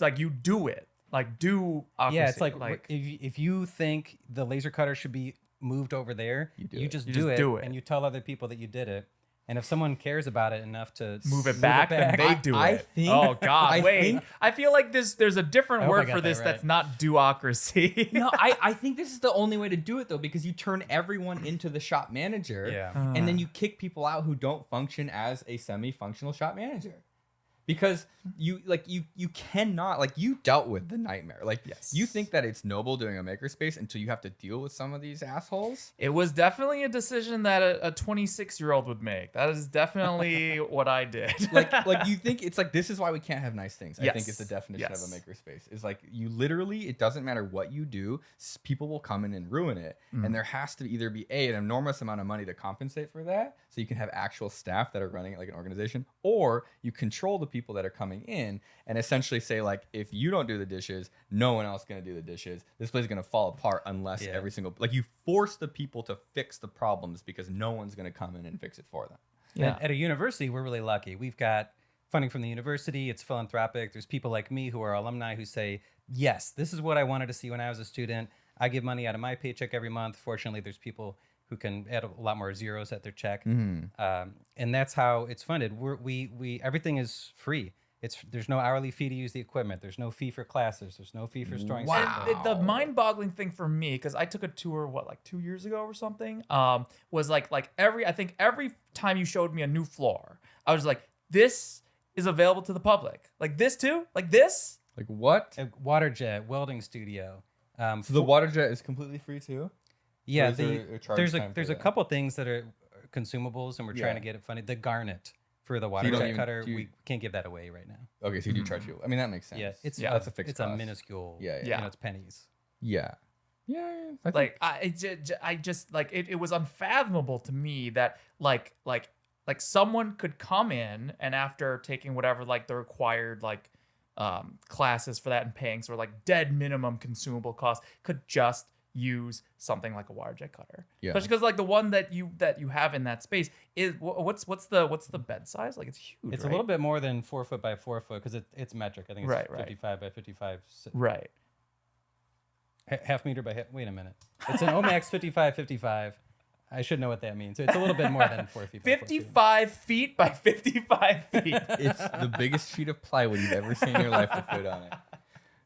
like you do it like do yeah, it's like, like if you, if you think the laser cutter should be moved over there, you, do it. just, You do, just it, do it. and you tell other people that you did it. And if someone cares about it enough to move s- it back, then they do I it. think- oh God, I wait. think- I feel like this. There's a different I hope I word got for that this right. that's not do-ocracy. no, I, I think this is the only way to do it though, because you turn everyone into the shop manager. Yeah. And then uh. you kick people out who don't function as a semi-functional shop manager. Because you like you you cannot like you dealt with the nightmare. Like Yes. you think that it's noble doing a makerspace until you have to deal with some of these assholes. It was definitely a decision that a 26 year old would make. That is definitely what I did. like like you think it's like this is why we can't have nice things. I think it's the definition Yes. of a makerspace. Is like you literally it doesn't matter what you do, people will come in and ruin it. Mm. And there has to either be a an enormous amount of money to compensate for that, so you can have actual staff that are running it like an organization, or you control the people that are coming in and essentially say like if you don't do the dishes, no one else is going to do the dishes. This place is going to fall apart unless Yeah. every single like you force the people to fix the problems because no one's going to come in and fix it for them. yeah. At, at a university, we're really lucky. We've got funding from the university. It's philanthropic. There's people like me who are alumni who say, "Yes, this is what I wanted to see when I was a student. I give money out of my paycheck every month." Fortunately, there's people who can add a lot more zeros at their check, um, and that's how it's funded. We're, we we everything is free. It's there's no hourly fee to use the equipment. There's no fee for classes. There's no fee for storing. Wow. samples. the, the mind-boggling thing for me because i took a tour what like two years ago or something um was like like every i think every time you showed me a new floor i was like this is available to the public like this too like this Like what? A water jet welding studio. Um, So the water jet is completely free too. Yeah, the, there a there's a there's a that? couple things that are consumables, and we're trying to get it funny. The garnet for the water don't jet even- cutter, you- we can't give that away right now. Okay, so you do charge you. I mean, that makes sense. Yeah, it's Yeah, that's a fixed it's cost. a minuscule. Yeah, yeah. You know, it's pennies. Yeah. Yeah. yeah. I like I, it ju- ju- I just like it, it was unfathomable to me that like like like someone could come in and after taking whatever like the required like um classes for that and paying sort of like dead minimum consumable cost could just use something like a wire jet cutter Yeah. especially because like the one that you that you have in that space is what's what's the what's the bed size like it's huge It's right? a little bit more than four foot by four foot because it, it's metric. I think it's Right, right. 55 by fifty five. right half meter by half. Wait a minute. It's an Omax 55 55. I should know what that means. It's a little bit more than four feet. by four feet. 55 feet by 55 feet it's the biggest sheet of plywood you've ever seen in your life to put on it.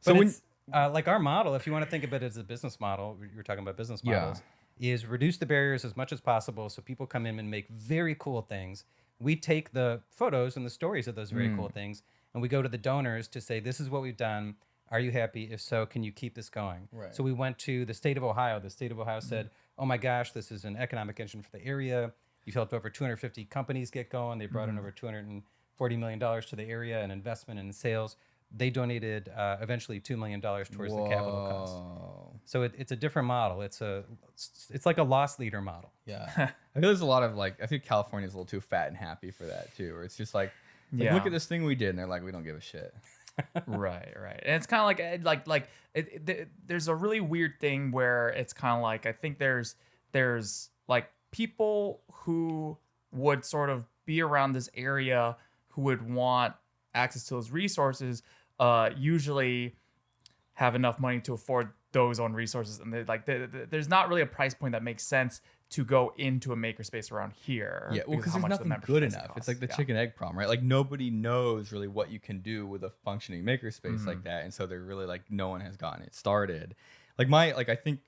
So So when it's, uh, like our model, if you want to think of it as a business model, you were talking about business Yeah. models, is reduce the barriers as much as possible so people come in and make very cool things. We take the photos and the stories of those very Mm. cool things and we go to the donors to say, this is what we've done. Are you happy? If so, can you keep this going? Right. Mm. So we went to the state of Ohio. The state of Ohio said, oh my gosh, this is an economic engine for the area. You've helped over 250 companies get going. They Mm. brought in over 240 million dollars to the area in investment and sales. They donated uh, eventually two million dollars towards the capital cost. So it, it's a different model. It's a it's, it's like a loss leader model. Yeah. I feel there's a lot of like I think California's a little too fat and happy for that too. Where it's just like, like, Yeah. look at this thing we did, and they're like, we don't give a shit. right right and it's kind of like eh, like like it, it, there's a really weird thing where it's kind of like i think there's there's like people who would sort of be around this area who would want access to those resources uh usually have enough money to afford those own resources and like th- th- there's not really a price point that makes sense to go into a makerspace around here Yeah, well, because there's much the nothing membership good enough. It's like the Yeah. chicken egg problem, right? Like nobody knows really what you can do with a functioning makerspace Mm-hmm. like that, and so they're really like no one has gotten it started. Like my like I think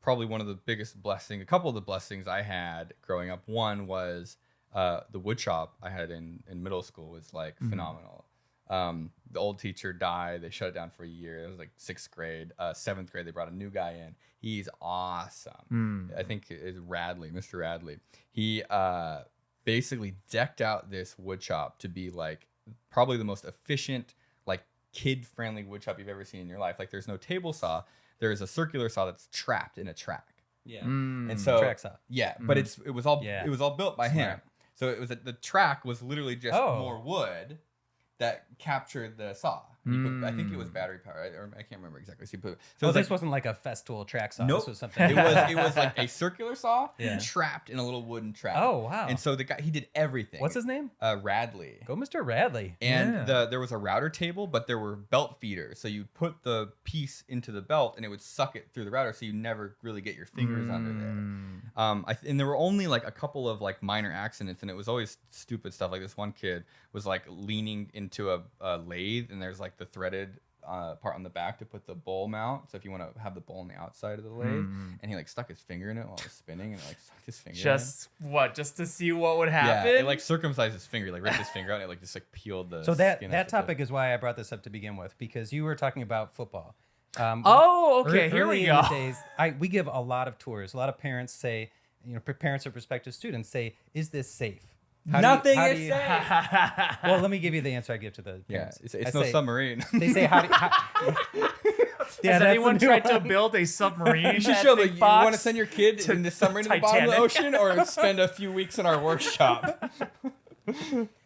probably one of the biggest blessing, a couple of the blessings I had growing up. One was uh, the wood shop I had in in middle school was like Mm-hmm. phenomenal. Um, the old teacher died. They shut it down for a year. It was like sixth grade. Uh, seventh grade, they brought a new guy in. He's awesome. I think it's Radley, Mr. Radley. He uh, basically decked out this wood shop to be like probably the most efficient, like kid-friendly wood shop you've ever seen in your life. Like there's no table saw. There is a circular saw that's trapped in a track. Yeah. Mm. And so Track saw. yeah, but it's it was all Yeah. it was all built by him. So it was a, the track was literally just Oh. more wood that captured the saw. Put- I think it was Mm. battery powered, or I can't remember exactly. So, you put, so was this like, wasn't like a Festool track saw. Nope. This was something. it was it was like a circular saw Yeah. trapped in a little wooden trap. Oh wow. And so the guy he did everything. what's his name? Uh, Radley. Go, Mr. Radley. And Yeah. the there was a router table, but there were belt feeders. So you put the piece into the belt, and it would suck it through the router, so you never really get your fingers under there. Mm. Um, I th- and there were only like a couple of like minor accidents, and it was always stupid stuff. Like this one kid was like leaning into a, a lathe, and there's like the threaded uh, part on the back to put the bowl mount. So if you want to have the bowl on the outside of the lathe, Mm. and he like stuck his finger in it while it was spinning, and it, like stuck his finger. Just what? Just to see what would happen? yeah, it like circumcised his finger, like ripped his finger out, and it like just like peeled the. So that skin that off the topic is why I brought this up to begin with because you were talking about football. Um, oh, ear- okay. Here early we in go. the days, I we give a lot of tours. A lot of parents say, you know, parents of prospective students say, "Is this safe?" How do you- Nothing do is you- safe. Well, let me give you the answer I give to the Yeah, parents. it's, it's no say- submarine. They say, "How do?" How, yeah, Has anyone the new tried to build a submarine? You should at show Big them. You want to send your kid to in the submarine to the bottom of the ocean, or spend a few weeks in our workshop.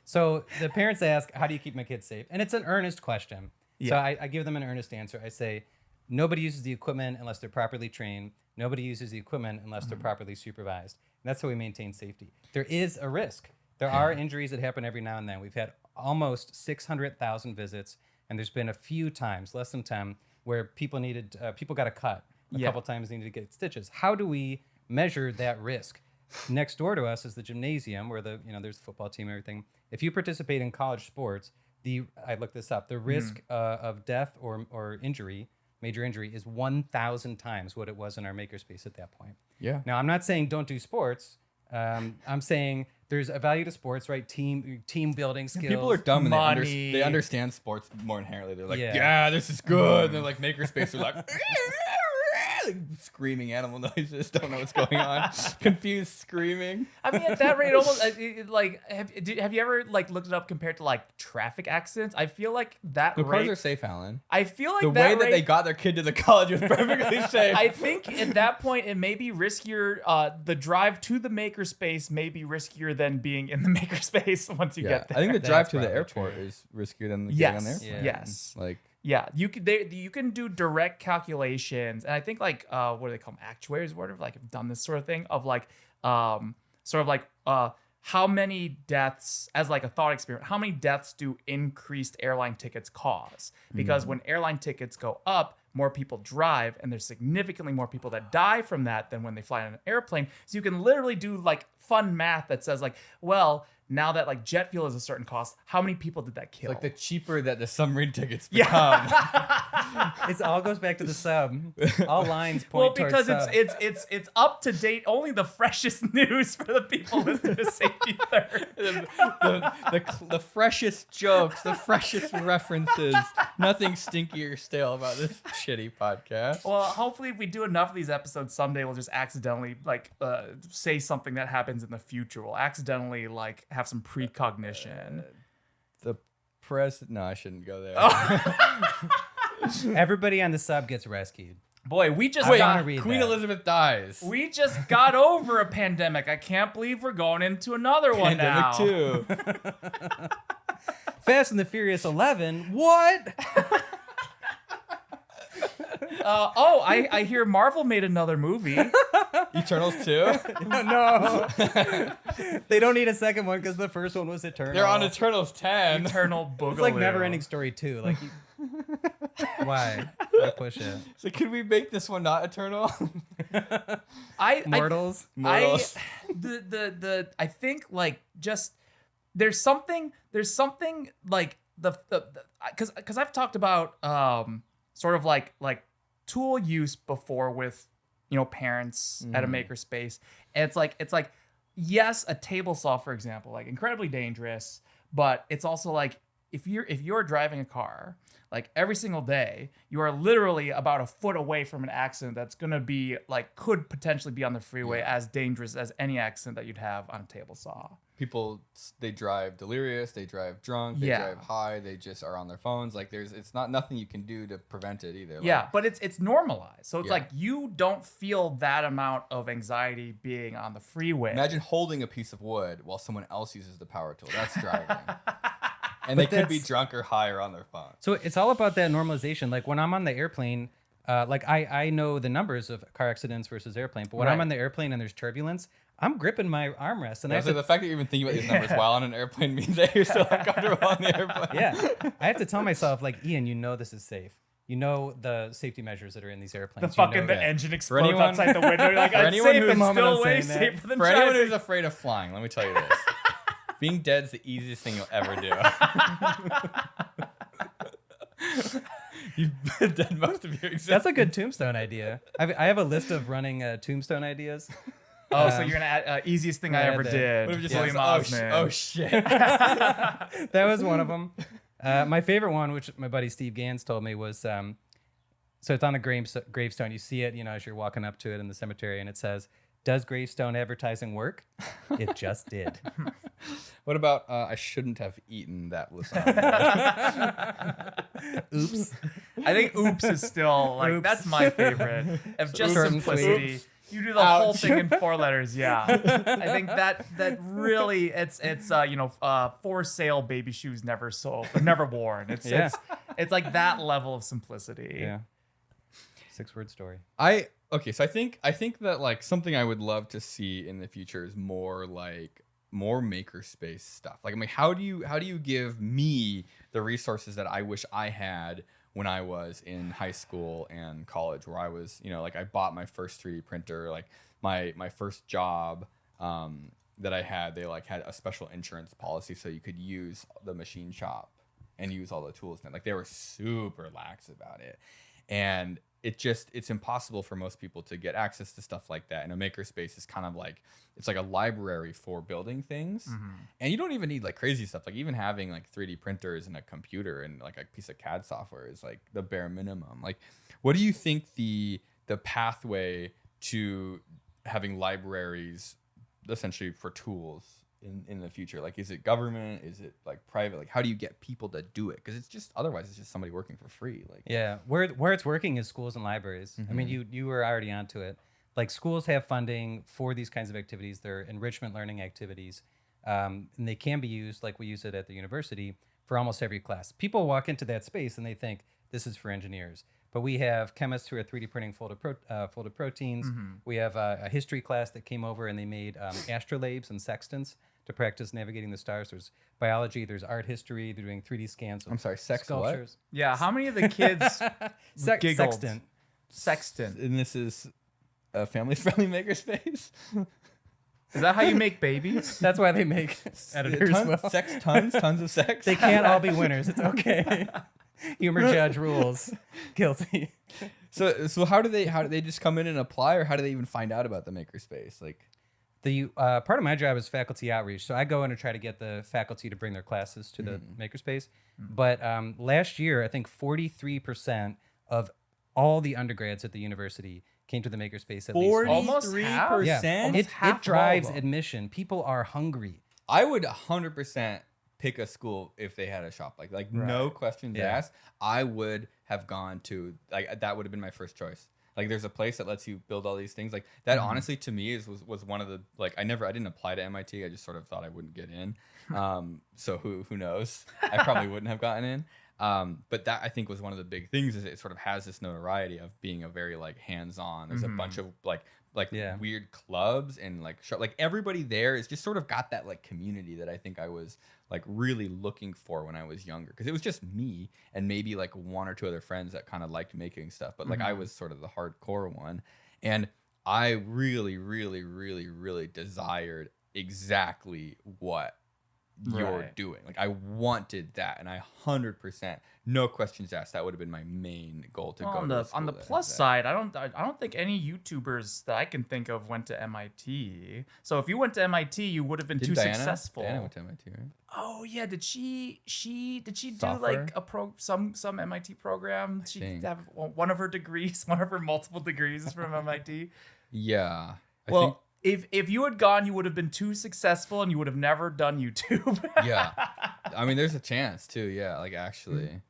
So the parents ask, "How do you keep my kids safe?" And it's an earnest question. So I, I give them an earnest answer. I say, "Nobody uses the equipment unless they're properly trained. Nobody uses the equipment unless Mm-hmm. they're properly supervised. And that's how we maintain safety. There is a risk. There are injuries that happen every now and then. We've had almost 600,000 visits, and there's been a few times, less than 10, where people needed uh, people got a cut. A Yeah. couple times needed to get stitches. How do we measure that risk? Next door to us is the gymnasium where the you know there's the football team and everything. If you participate in college sports, the I looked this up. The risk uh, of death or or injury, major injury, is 1,000 times what it was in our makerspace at that point. Yeah. Now I'm not saying don't do sports. Um, I'm saying there's a value to sports, right? Team team building skills. People are dumb and they, under- they understand sports more inherently. They're like, Yeah. yeah, this is good. And they're like, makerspace like, like, screaming animal noises, don't know what's going on, confused screaming. I mean, at that rate, almost it- it, like have, did, have you ever like looked it up compared to like traffic accidents? I feel like that The cars are safe, Alan. I feel like the that way that they got their kid to the college was perfectly safe. I think at that point it may be riskier. Uh, the drive to the makerspace may be riskier than being in the makerspace once you yeah, get there. I think the drive That's to the airport true. is riskier than getting on yes, there. Yeah. yes, Like, yeah. You can they, you can do direct calculations, and I think like uh, what do they call them? Actuaries, or whatever. Like have done this sort of thing of like um, sort of like uh. How many deaths, as like a thought experiment, how many deaths do increased airline tickets cause? Because when airline tickets go up, more people drive, and there's significantly more people that die from that than when they fly on an airplane. So you can literally do like fun math that says like, well, now that like jet fuel is a certain cost, how many people did that kill? like the cheaper that the submarine tickets Yeah. become. It all goes back to the sub. All lines point well, towards because it's sub. it's it's it's up to date, only the freshest news for the people listening to Safety Third. the, the, the, the freshest jokes, the freshest references. Nothing stinky or stale about this shitty podcast. Well, hopefully, if we do enough of these episodes, someday we'll just accidentally like uh, say something that happens in the future. We'll accidentally like have some precognition. the press. No, I shouldn't go there. Everybody on the sub gets rescued. Boy, we just Wait, got wanna read Queen that. Elizabeth dies. we just got over a pandemic. I can't believe we're going into another one now. Pandemic two. Fast and the Furious 11. What? Uh, oh, I, I hear Marvel made another movie. Eternals two. no. they don't need a second one because the first one was Eternal. They're on Eternals ten. Eternal Boogaloo. It's like Never Ending Story 2. Like, you... why? Why push it? So could we make this one not Eternal? I, I Mortals? Mortals. I the the the I think like just there's something there's something like the the because because I've talked about um sort of like like tool use before with you know parents at a mm. makerspace and it's like it's like yes a table saw for example like incredibly dangerous but it's also like if you're if you're driving a car like every single day you are literally about a foot away from an accident that's going to be like could potentially be on the freeway as dangerous as any accident that you'd have on a table saw people they drive delirious, they drive drunk, they Yeah. drive high, they just are on their phones. Like there's it's not nothing you can do to prevent it either. Like, yeah, but it's it's normalized. So it's Yeah. like you don't feel that amount of anxiety being on the freeway. Imagine holding a piece of wood while someone else uses the power tool. That's driving. and they could be drunk or high or on their phone. So it's all about that normalization. Like when I'm on the airplane, uh, like I, I know the numbers of car accidents versus airplane, but when I'm on the airplane and there's turbulence, I'm gripping my armrest and I Yeah, have so to the fact that you're even thinking about these numbers while on an airplane means that you're still uncomfortable on the airplane. yeah, I have to tell myself like Ian, you know this is safe. You know the safety measures that are in these the airplanes. You fucking know the that. engine explodes anyone- outside the window. You're like, for it's anyone safe. who's- It's still I'm way safer than For anyone who's afraid of flying, let me tell you this. Being dead's the easiest thing you'll ever do. You've been dead most of your existence. That's a good tombstone idea. I've, I have a list of running uh, tombstone ideas. Oh, so Um, you're gonna add uh, easiest thing I I ever that. did. What if just William says, oh, sh- Osman. oh shit. that was one of them. Uh, my favorite one, which my buddy Steve Gans told me, was um, so it's on a grave, gravestone. You see it, you know, as you're walking up to it in the cemetery, and it says, "Does gravestone advertising work?" It just did. what about uh, I shouldn't have eaten that lasagna? Oops. I think oops is still like Oops. that's my favorite. Of just Short and sweet. Simplicity. You do the whole thing in four letters, yeah. I think that that really it's it's uh you know uh for sale baby shoes never sold never worn. It's Yeah. it's it's like that level of simplicity. Yeah. Six word story. I okay, so I think I think that like something I would love to see in the future is more like more makerspace stuff. Like I mean, how do you how do you give me the resources that I wish I had when I was in high school and college where I was, you know, like I bought my first 3D printer, like my my first job um that I had, they like had a special insurance policy so you could use the machine shop and use all the tools. And like they were super lax about it. And it just it's impossible for most people to get access to stuff like that. And a makerspace is kind of like it's like a library for building things. Mm-hmm. And you don't even need like crazy stuff. Like even having like 3D printers and a computer and like a piece of CAD software is like the bare minimum. Like what do you think the the pathway to having libraries essentially for tools in, in the future? Like, is it government? Is it like private? Like, how do you get people to do it? Because it's just otherwise, it's just somebody working for free. Like, Yeah, where where it's working is schools and libraries. I mean, you you were already onto it. Like schools have funding for these kinds of activities. They're enrichment learning activities, um, and they can be used like we use it at the university for almost every class. People walk into that space and they think this is for engineers, but we have chemists who are 3D printing folded pro, uh, folded proteins. We have a, a history class that came over and they made um, astrolabes and sextants to practice navigating the stars. There's biology. There's art history. They're doing 3D scans. Of I'm sorry, sex what? sculptures. Yeah, how many of the kids Sex- giggled? sextant. Sexton. and this is a family-friendly makerspace. Is that how you make babies? That's why they make editors. tons, well. sex, tons, tons of sex. They can't all be winners. It's okay. Humor judge rules. Guilty. So, so how do they? How do they just come in and apply, or how do they even find out about the makerspace? Like, The uh, part of my job is faculty outreach, so I go in and try to get the faculty to bring their classes to the makerspace. But um, last year, I think forty-three percent of all the undergrads at the university came to the makerspace at least. once. Almost half? Yeah, percent. it, half it drives all of them. admission. People are hungry. I would 100% pick a school if they had a shop like like no questions Yeah. asked. I would have gone to like that would have been my first choice. Like there's a place that lets you build all these things. Like that Mm-hmm. honestly to me is was, was one of the like I never I didn't apply to MIT. I just sort of thought I wouldn't get in. Um so who who knows? I probably wouldn't have gotten in. Um, but that I think was one of the big things is it sort of has this notoriety of being a very like hands-on. There's a bunch of like like Yeah. weird clubs and like sh- like everybody there is just sort of got that like community that I think I was like really looking for when I was younger because it was just me and maybe like one or two other friends that kind of liked making stuff but like I mm-hmm. was sort of the hardcore one. And I really really really really desired exactly what you're Right. doing like I wanted that and I 100% no questions asked that would have been my main goal to Well, go on the on the plus side, I don't I I don't think any YouTubers that I can think of went to MIT. So if you went to MIT, you would have been Didn't too Diana? successful. Diana went to MIT, right? Oh yeah, did she she did she do like a pro some some MIT program? She think. have one of her degrees, one of her multiple degrees is from MIT. Yeah. I Well, think if if you had gone, you would have been too successful, and you would have never done YouTube. yeah. I mean, there's a chance too. Yeah, like actually,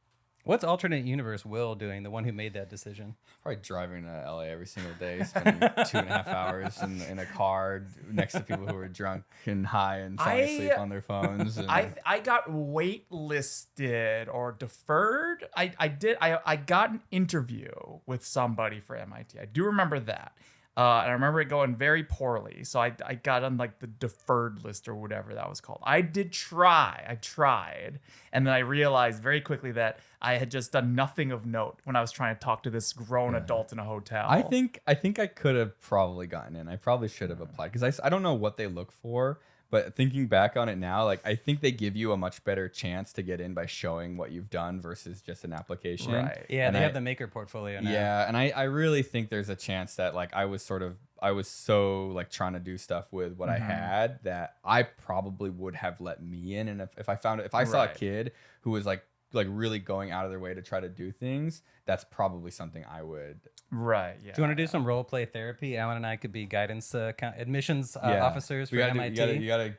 What's alternate universe Will doing? The one who made that decision. probably driving to LA every single day, spending two and a half hours in, in a car next to people who are drunk and high and falling I- asleep on their phones. And, I I got waitlisted or deferred. I I did I I got an interview with somebody for MIT. I do remember that. Uh, and I remember it going very poorly. So I, I got on like the deferred list or whatever that was called. I did try. I tried. And then I realized very quickly that I had just done nothing of note when I was trying to talk to this grown adult in a hotel. I think I think I could have probably gotten in. I probably should have applied because I, I don't know what they look for, but thinking back on it now, like I think they give you a much better chance to get in by showing what you've done versus just an application. Right. Yeah, And they I- have the maker portfolio now. Yeah, and I, I really think there's a chance that like I was sort of I was so like trying to do stuff with what I mm-hmm. had that I probably would have let me in and if, if I found if I saw Right. a kid who was like like really going out of their way to try to do things, that's probably something I would Right. Yeah. Do you want to do some role play therapy? Alan and I could be guidance uh, co- admissions uh, Yeah. officers for We gotta do- MIT. you, gotta, you gotta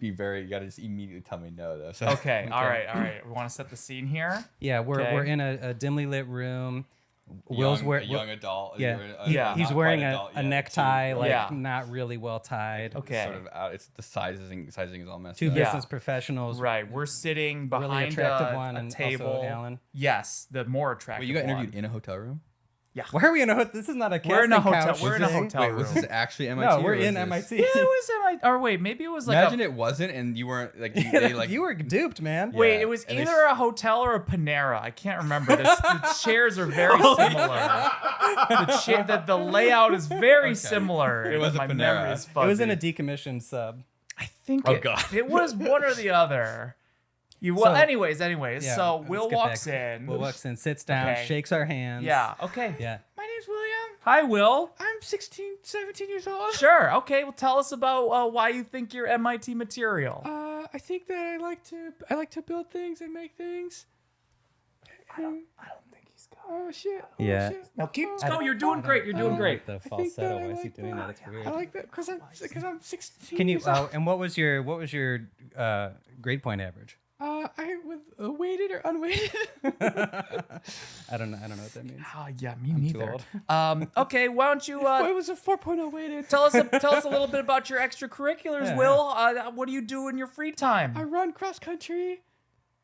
be very you gotta just immediately tell me no though. So Okay. All right. All right. We want to set the scene here. yeah, we're, Okay. we're in a, a dimly lit room. Will's wearing a young adult. yeah, you're a- Yeah. he's wearing a, a necktie, too. like Yeah. not really well tied. Okay. Sort of out. It's the sizing sizing is all messed Two up. Yeah. business professionals. Right. We're sitting Really behind attractive a, one a and table. also Alan. Yes, the more attractive. Wait, you got one. interviewed in a hotel room? Why are we in a hotel? This is not a We're in a hotel. couch We're in a thing. hotel Wait, room. was this actually MIT? No, we're in this- MIT. Yeah, it was MIT. Or wait, maybe it was like Imagine a, it wasn't, and you weren't like you, they, like you were duped, man. Yeah. Wait, it was and they either a hotel or a Panera. I can't remember. The, the chairs are very similar. the, cha- the the layout is very similar. It was a my Panera. memory is It was in a decommissioned sub. I think. Oh, it, God. It was one or the other. You well. So- anyways, anyways. Yeah, so Will walks back. in. Will walks in, sits down, Okay. shakes our hands. Yeah. Okay. Yeah. My name's William. Hi, Will. I'm 16, 17 years old. Sure. Okay. Well, tell us about uh, why you think you're MIT material. Uh, I think that I like to I like to build things and make things. I don't I don't think he's got. Oh shit. Yeah. Now keep I going. You're doing great. You're doing great. The falsetto. that I Why is he doing that. that? It's weird. I like that because I'm because I'm 16. Can you? years old. Uh, and what was your what was your uh, grade point average? Uh, I with uh, weighted or unweighted. I don't know. I don't know what that means. Oh yeah, me too neither. Um, okay, why don't you uh, it was a 4.0 weighted. tell us a, tell us a little bit about your extracurriculars, Yeah. Will? Uh, what do you do in your free time? I run cross country,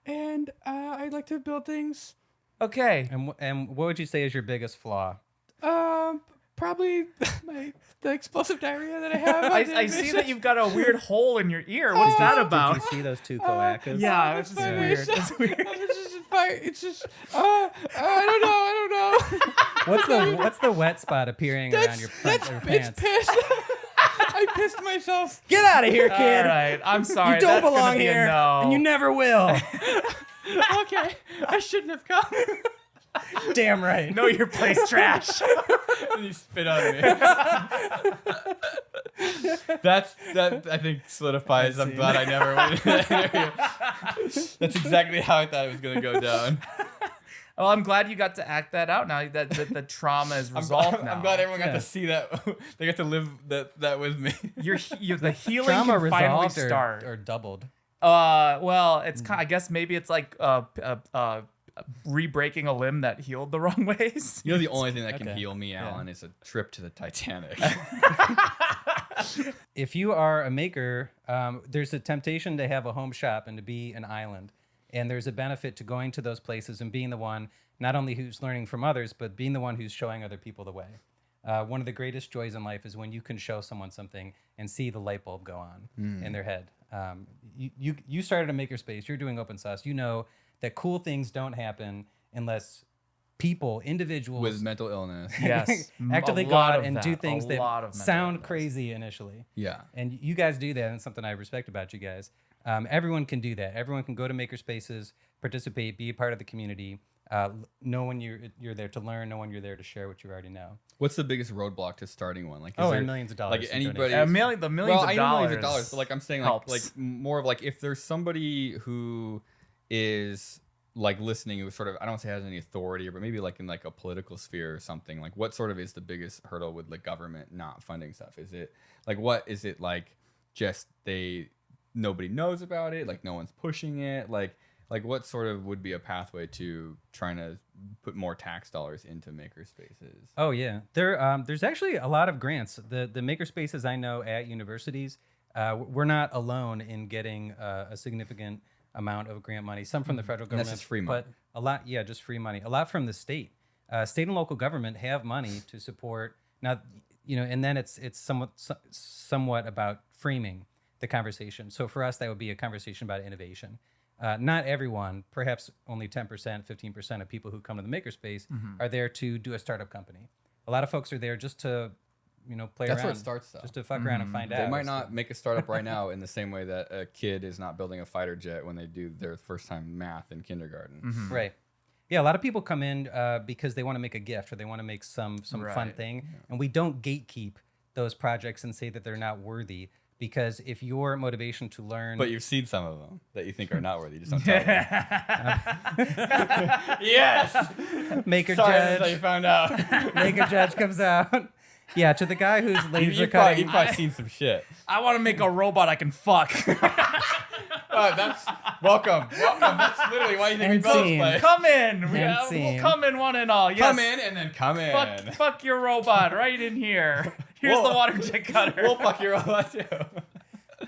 and uh, I like to build things. Okay, And wh- and what would you say is your biggest flaw? Um, probably my the explosive diarrhea that I have. I, I see that you've got a weird hole in your ear. What's that Did about? you see those two cloacas? Yeah, it's it's just weird. It's weird. It's just fire. It's just. Uh, uh, I don't know. I don't know. What's the what's the wet spot appearing around your, front, That's your it's piss. I pissed myself. Get out of here, kid! right, I'm sorry. You don't that's belong be here, no. and you never will. okay, I shouldn't have come. Damn right. know your place trash. and you spit on me. That's that. I think solidifies. I'm glad I never went. in that area. That's exactly how I thought it was gonna go down. well, I'm glad you got to act that out now that, that the trauma is I'm, resolved I'm, now. I'm glad everyone got Yeah. to see that. they got to live that that with me. You're, you the healing Trauma can finally resolved or, start. or doubled. Uh, well, it's Hmm. kind. I guess maybe it's like uh, uh, uh, re-breaking a limb that healed the wrong ways. You know, the only thing that can Okay. heal me, Alan, is a trip to the Titanic. if you are a maker, um, there's a temptation to have a home shop and to be an island. And there's a benefit to going to those places and being the one, not only who's learning from others, but being the one who's showing other people the way. Uh, one of the greatest joys in life is when you can show someone something and see the light bulb go on in their head. Um, you, you, you started a makerspace, you're doing open source. You know that cool things don't happen unless people, individuals, with mental illness. Yes, actively go out and that, do a things that lot of mental sound illness. crazy initially. Yeah. And you guys do that, and it's something I respect about you guys. Um, everyone can do that. Everyone can go to makerspaces, participate, be a part of the community. Uh, l- know when you're you're there to learn. no one you're there to share what you already know. What's the biggest roadblock to starting one? Like, is Oh, there, millions of dollars Like anybody, A million, the millions well, of I know dollars. millions of dollars, but like I'm saying, like helps. like more of like if there's somebody who is like listening, it was sort of I don't say has any authority, but maybe like in like a political sphere or something. Like, what sort of is the biggest hurdle with the government not funding stuff? Is it like what is it like? Just they nobody knows about it. Like no one's pushing it. Like like what sort of would be a pathway to trying to put more tax dollars into maker spaces? Oh yeah, there um, there's actually a lot of grants. The the maker spaces I know at universities, uh, we're not alone in getting uh, a significant amount of grant money. Some from the federal Mm-hmm. That's government, free money. but a lot, yeah, just free money. A lot from the state. Uh, state and local government have money to support. Now, you know, and then it's it's somewhat so- somewhat about framing the conversation. So for us, that would be a conversation about innovation. Uh, not everyone, perhaps only 10%, 15% of people who come to the makerspace Mm-hmm. are there to do a startup company. A lot of folks are there just to, you know, play That's around. where it starts, though. Just to fuck around and find out. They might not make a startup right now in the same way that a kid is not building a fighter jet when they do their first time math in kindergarten. Mm-hmm. Right. Yeah, a lot of people come in uh, because they want to make a gift or they want to make some some fun Right. thing, and we don't gatekeep those projects and say that they're not worthy. Because if your motivation to learn, But you've seen some of them that you think are not worthy. You just don't tell them. yes. maker Sorry, that's how you judge, found out. maker judge comes out. Yeah, to the guy who's You- laser you've, probably, cutting. you've probably seen some shit. I want to make a robot I can fuck. Oh, that's welcome. Welcome. That's literally why you think we And both play. come in. we, uh, we'll come in one and all. Yes. Come in and then come in. Fuck, fuck your robot right in here. Here's Whoa. the water jet cutter. We'll fuck your robot too.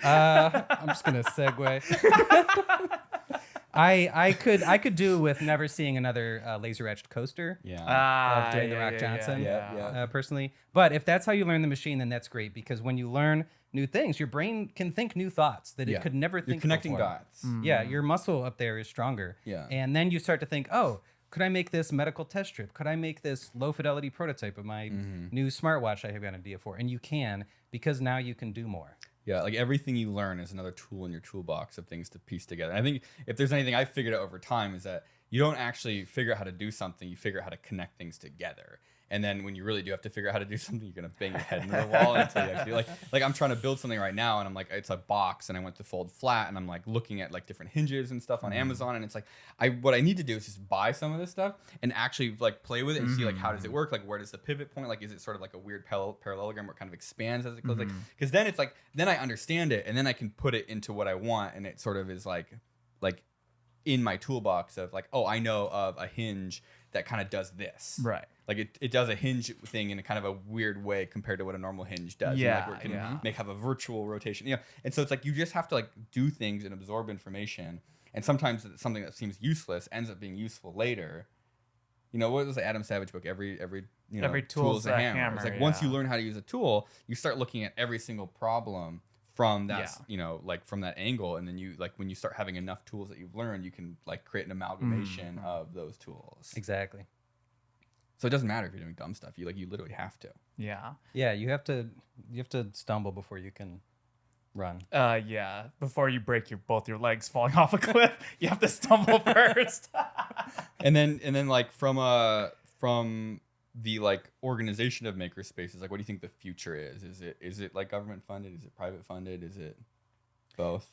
Uh, I'm just gonna segue. I I could I could do with never seeing another uh, laser etched coaster. Yeah. Ah, of Dwayne The yeah, Rock yeah, Johnson. Yeah, yeah. uh, personally. But if that's how you learn the machine, then that's great because when you learn new things, your brain can think new thoughts that Yeah. it could never think. You're connecting before. dots. Yeah, your muscle up there is stronger. Yeah. and then you start to think, oh. Could I make this medical test strip? Could I make this low fidelity prototype of my Mm-hmm. new smartwatch I have got an idea for? And you can because now you can do more. Yeah, like everything you learn is another tool in your toolbox of things to piece together. And I think if there's anything I've figured out over time is that you don't actually figure out how to do something, you figure out how to connect things together. And then when you really do have to figure out how to do something, you're gonna bang your head into the wall until you actually like like I'm trying to build something right now and I'm like it's a box and I went to fold flat and I'm like looking at like different hinges and stuff on mm-hmm. Amazon and it's like I what I need to do is just buy some of this stuff and actually like play with it and see like how does it mm-hmm. work? Like where does the pivot point like is it sort of like a weird parallel parallelogram where it kind of expands as it goes? Like mm-hmm. because then it's like then I understand it and then I can put it into what I want and it sort of is like like in my toolbox of like oh I know of a hinge that kind of does this Right. like it, it does a hinge thing in a kind of a weird way compared to what a normal hinge does. and, Yeah, like where it can yeah. make have a virtual rotation. Yeah. And so it's like you just have to like do things and absorb information. And sometimes something that seems useless ends up being useful later. You know, what was the Adam Savage book? Every every you know Every tool's a a hammer. It's hammer, like once you learn how to use a tool, you start looking at every single problem from that Yeah. you know like from that angle and then you like when you start having enough tools that you've learned you can like create an amalgamation Mm-hmm. of those tools Exactly. so it doesn't matter if you're doing dumb stuff you like you literally have to Yeah. Yeah, you have to you have to stumble before you can run. Uh, yeah. Before you break your both your legs falling off a cliff, you have to stumble first. and then and then like from uh from the like organization of maker spaces like what do you think the future is is it is it like government funded is it private funded is it both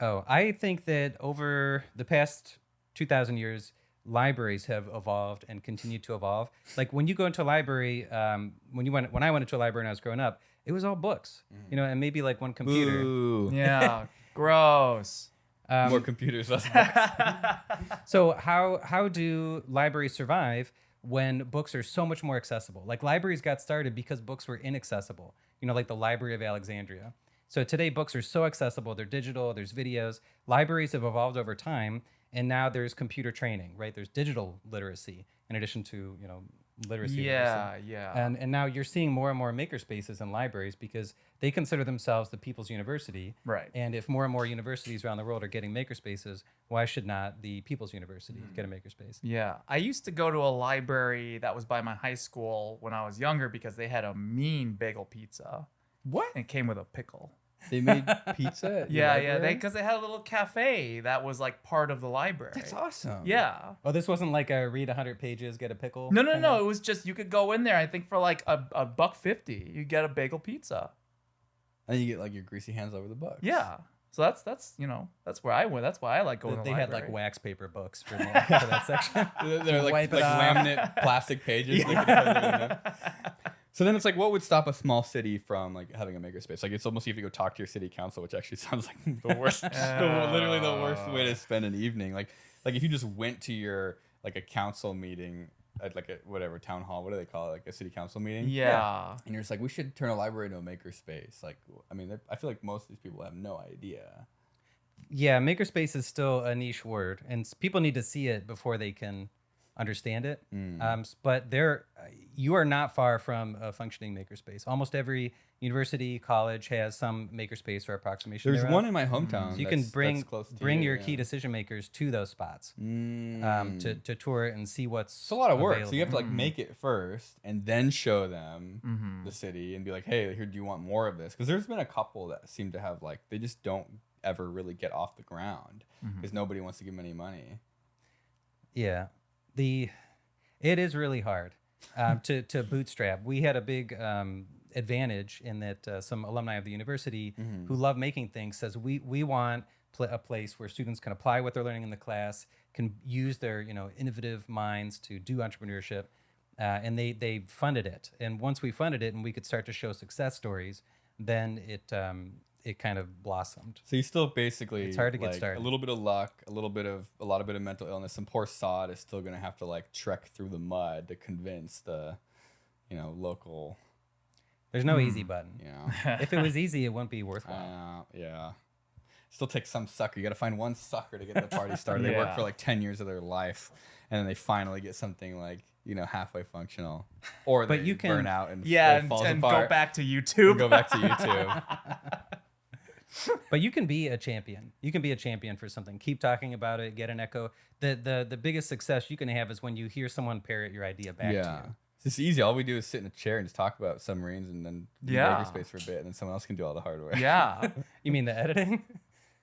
Oh, I think that over the past 2,000 years, libraries have evolved and continue to evolve. Like when you go into a library, um, when you went, when I went into a library when I was growing up, it was all books, you know, and maybe like one computer. Ooh. yeah. Gross. Um, more computers less books. So how how do libraries survive when books are so much more accessible? Like libraries got started because books were inaccessible. You know, like the Library of Alexandria. So today books are so accessible. They're digital. There's videos. Libraries have evolved over time, and now there's computer training. Right? There's digital literacy in addition to you know literacy. literacy. Yeah. Yeah. And, and now you're seeing more and more maker spaces in libraries because they consider themselves the people's university. Right. And if more and more universities around the world are getting maker spaces, why should not the people's university mm. get a maker space? Yeah, I used to go to a library that was by my high school when I was younger because they had a mean bagel pizza. what And it came with a pickle. They made pizza at your Yeah, yeah, they because they had a little cafe that was like part of the library. that's awesome Yeah. Oh, this wasn't like a read 100 pages, get a pickle? No, no, kinda- no. It was just you could go in there. I think for like a, a buck fifty, you get a bagel pizza. and you get like your greasy hands over the books Yeah, So that's that's you know that's where I went. That's why I like going. to they the had like wax paper books for that, for that section. They're they're like, like laminate plastic pages. they could put it in them. So then it's like, what would stop a small city from like having a makerspace? Like it's almost you have to go talk to your city council, which actually sounds like the worst, the, literally the worst way to uh. spend an evening. Like, like if you just went to your like a council meeting at like a whatever town hall, what do they call it? Like a city council meeting. Yeah. And you're just like, we should turn a library into a makerspace. Like, I mean, I feel like most of these people have no idea. Yeah, makerspace is still a niche word, and people need to see it before they can understand it. Mm. Um, but there, uh, you are not far from a functioning makerspace. Almost every university, college has some makerspace or approximation. There's thereof. one in my hometown. so you can bring close bring you, your yeah. key decision makers to those spots Mm. um, to, to tour it and see what's. It's a lot of work. So you have to available. like make it first and then show them Mhm. the city and be like, hey, here, do you want more of this? Because there's been a couple that seem to have like they just don't ever really get off the ground because nobody wants to give them any money. Yeah, the it is really hard um, to to bootstrap. We had a big um, advantage in that uh, some alumni of the university who love making things says we we want pl- a place where students can apply what they're learning in the class, can use their you know innovative minds to do entrepreneurship, uh, and they they funded it. And once we funded it and we could start to show success stories, then it um, it kind of blossomed. So you still basically It's hard to get started. A little bit of luck, a little bit of a lot of bit of mental illness. Some poor sod is still gonna have to like trek through the mud to convince the, you know, local. There's no easy button. You know, if it was easy, it wouldn't be worthwhile. uh, yeah. Still takes some sucker. You got to find one sucker to get the party started. They work for like ten years of their life, and then they finally get something like you know halfway functional, or But they you can- burn out and Yeah, and, and go back to YouTube. go back to YouTube. But you can be a champion. You can be a champion for something. Keep talking about it. Get an echo. The the the biggest success you can have is when you hear someone parrot your idea back yeah. to you. It's easy. All we do is sit in a chair and just talk about submarines and then Yeah. space for a bit, and then someone else can do all the hard work. yeah. You mean the editing?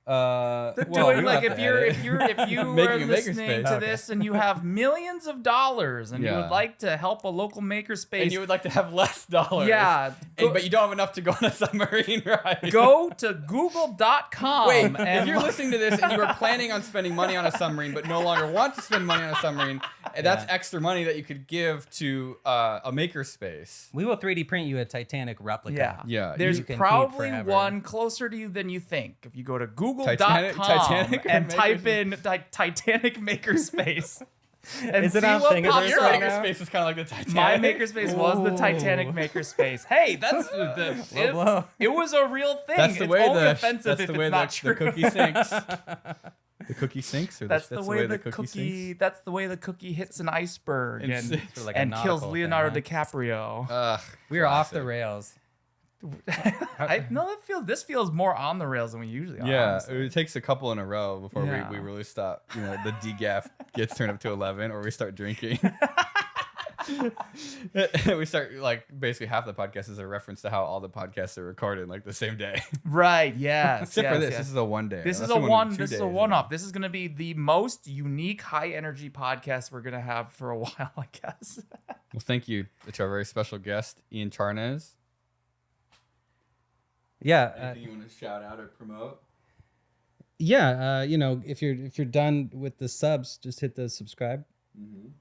Uh, They're well, doing like if you're if you're if you Making are a listening makerspace. to Okay. this and you have millions of dollars and you Yeah. would like to help a local makerspace, and you would like to have less dollars. yeah, And- go, but you don't have enough to go on a submarine ride. go to google.com Wait, and if you're look- listening to this and you were planning on spending money on a submarine, but no longer want to spend money on a submarine, and that's extra money that you could give to uh, a makerspace. We will 3D print you a Titanic replica. yeah, Yeah, There's can keep probably forever. one closer to you than you think. If you go to google.com Titanic- Titanic and type in ti- Titanic makerspace, and Is it see on what Thingiverse pops Your right up. now? makerspace is kind of like the Titanic. My makerspace was the Ooh. Titanic makerspace. Hey, that's the, Low it, blow. it was a real thing. That's the it's way only the offensive that's if the way it's the, not true. the cookie sinks. the cookie sinks, or that's, the, the that's way the, cookie, cookie. sinks. That's the way the cookie hits an iceberg And and, Sort of like and kills nautical thing, Leonardo? DiCaprio. Ugh, We are off the rails. I no, that feels this feels more on the rails than we usually are. Yeah, honestly. it takes a couple in a row before Yeah. we, we really stop. You know, the DGAF gets turned up to eleven, or we start drinking. we start like basically half the podcast is a reference to how all the podcasts are recorded like the same day. right. Yes. Except for this, yes. this is a one day. This is a we wanna do one. This is a one off. This is going to be the most unique, high energy podcast we're going to have for a while, I guess. Well, thank you to our very special guest, Ian Charnas. Yeah. Uh, Anything you want to shout out or promote? yeah. Uh, you know, if you're if you're done with the subs, just hit the subscribe.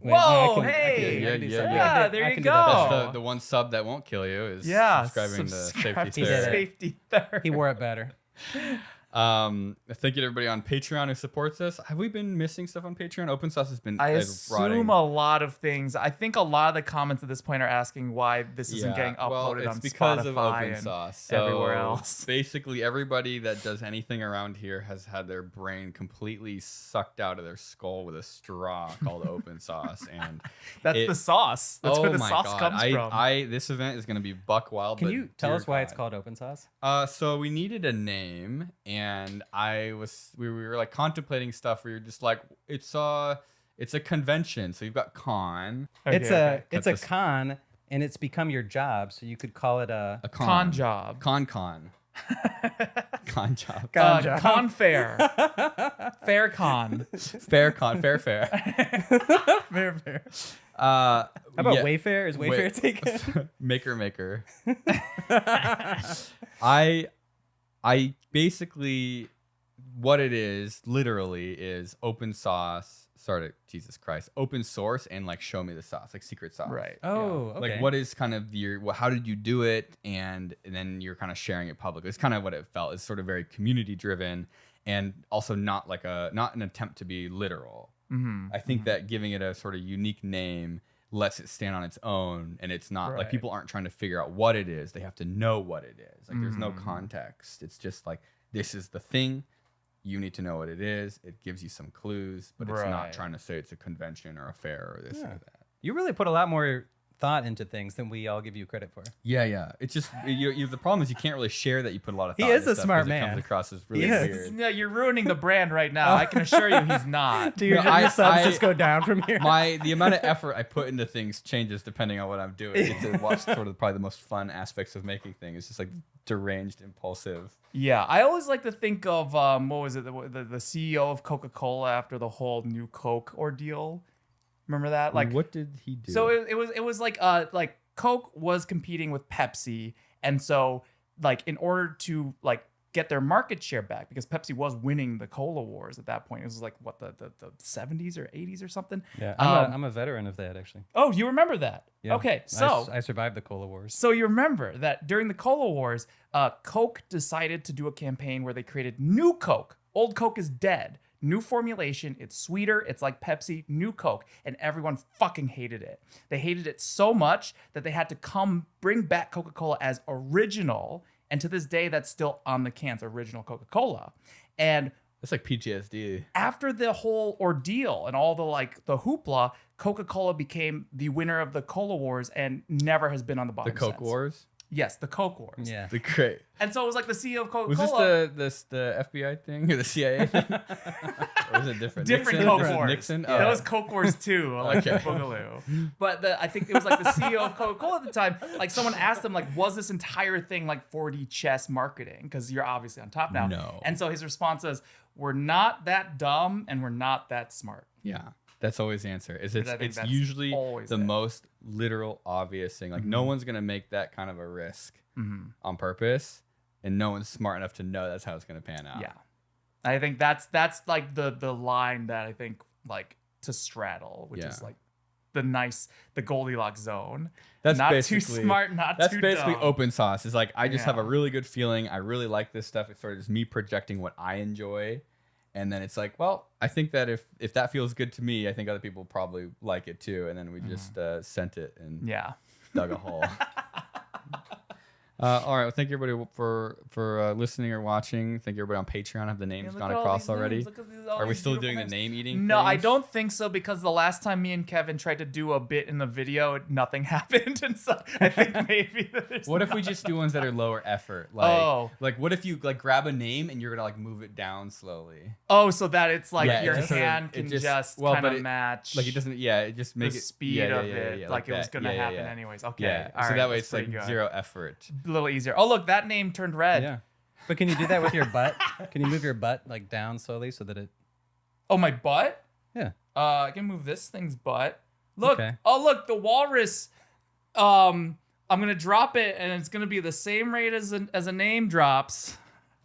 Wait, Whoa, I can- hey! I can do Yeah, something. yeah, yeah, there you go. that. That's the, the one sub that won't kill you is Yeah. subscribing subscribe to Safety Third. it. Safety third. He wore it better. Um, thank you to everybody on Patreon who supports us. Have we been missing stuff on Patreon? Open Sauce has been. I is rotting. assume a lot of things. I think a lot of the comments at this point are asking why this isn't getting uploaded well, it's on because Spotify of open and sauce. So everywhere else. Basically, everybody that does anything around here has had their brain completely sucked out of their skull with a straw called open sauce. And That's it- the sauce. That's oh where the my sauce God, comes I, from. I this event is going to be buck wild. Can but you tell us why it's called open sauce? Uh, so we needed a name, and I was we, we were like contemplating stuff. We were just like, it's a it's a convention. So you've got con, it's Okay, a okay. it's a a- con, and it's become your job. So you could call it a a con, con job. con con, con job, Uh, job. con fair. fair con. fair con, fair fair. fair fair. Uh, How about yeah. Wayfair? Is Wayfair Wait. taken? maker maker. I I basically what it is literally is open sauce. Sorry, Jesus Christ, open source and like show me the sauce, like secret sauce. Right. Oh, okay. Like what is kind of your well, how did you do it, and, and then you're kind of sharing it publicly. It's kind of what it felt. It's sort of very community driven, and also not like a not an attempt to be literal. Mm-hmm. I think that giving it a sort of unique name lets it stand on its own and it's not like people aren't trying to figure out what it is. They have to know what it is. Like there's no Mhm. context. It's just like this is the thing. You need to know what it is. It gives you some clues, but it's not trying to say it's a convention or a fair or this Yeah. or that. you really put a lot more thought into things than we all give you credit for. Yeah, yeah. It's just you, you, the problem is you can't really share that you put a lot of He is into a stuff smart 'cause It man. comes across as really Yes. weird. No, you're ruining the brand right now. I can assure you he's not. Do your, No, I- your subs I- just go down from here? my the amount of effort I put into things changes depending on what I'm doing. It's to watch sort of probably the most fun aspects of making things. It's just like deranged, impulsive. Yeah, I always like to think of um, what was it, the, the the CEO of Coca Cola after the whole new Coke ordeal. Remember that? Like, what did he do? so it, it was it was like uh like Coke was competing with Pepsi, and so like in order to like get their market share back because Pepsi was winning the cola wars at that point. It was like what the the, the 70s or 80s or something. Yeah, I'm, Um, a, I'm a veteran of that actually. Oh, you remember that? Yeah. Okay, I so I, survived the cola wars. So you remember that during the Cola Wars, uh, Coke decided to do a campaign where they created new Coke. Old Coke is dead. New formulation. It's sweeter. It's like Pepsi. New Coke, and everyone fucking hated it. They hated it so much that they had to come bring back Coca Cola as original. And to this day, that's still on the cans, original Coca Cola. And It's like PTSD. after the whole ordeal and all the like the hoopla, Coca Cola became the winner of the Cola Wars and never has been on the The. Coke since. Wars. Yes, the Coke Wars. Yeah. The great. And so it was like the CEO of Coca Was this Cola. the this the FBI thing or the CIA thing? or was it different? Different Nixon? Coke Was it Wars. Nixon. That Oh. was Coke Wars 2, like Okay. Boogaloo. But the, I think it was like the CEO of Coca Cola at the time. Like someone asked him, like, was this entire thing like 4D chess marketing? Because you're obviously on top now. No. And so his response was, "We're not that dumb and we're not that smart." Yeah, that's always the answer. Is it's it's usually always the it. most literal, obvious thing. Like no one's gonna make that kind of a risk Mhm. on purpose, and no one's smart enough to know that's how it's gonna pan out. Yeah. I think that's that's like the the line that I think like to straddle, which is like the nice the Goldilocks zone. That's not too smart, not That's too basically dumb. open sauce. Is like I just have a really good feeling. I really like this stuff. It's sort of just me projecting what I enjoy, and then it's like, well, I think that if if that feels good to me, I think other people probably like it too. And then we just uh, sent it and Mm-hmm. Yeah. dug a hole. Uh, all right. Well, thank you everybody for for uh, listening or watching. Thank you everybody on Patreon. Have the names look gone across already? names. These- Are we still doing the name eating? No, I don't think so because the last time me and Kevin tried to do a bit in the video, nothing happened, and so I think maybe What if we just do ones that are lower effort? Like, Oh. like what if you like grab a name and you're gonna like move it down slowly? Oh, so that it's like Yeah, your just sort of- hand can just- just, well, kind but of match. Like it doesn't. Yeah, it just the make it speed yeah, yeah, of yeah, it, yeah, like, it was gonna Yeah, yeah, happen yeah. anyways. Okay, Yeah. so that way it's like zero effort. A little easier. Oh, look, that name turned red. Yeah. But can you do that with your butt? Can you move your butt like down slowly so that it? Oh, my butt. Yeah. Uh, I can move this thing's butt. Look. Okay. Oh, look, the walrus. Um, I'm gonna drop it, and it's gonna be the same rate as a, as a name drops.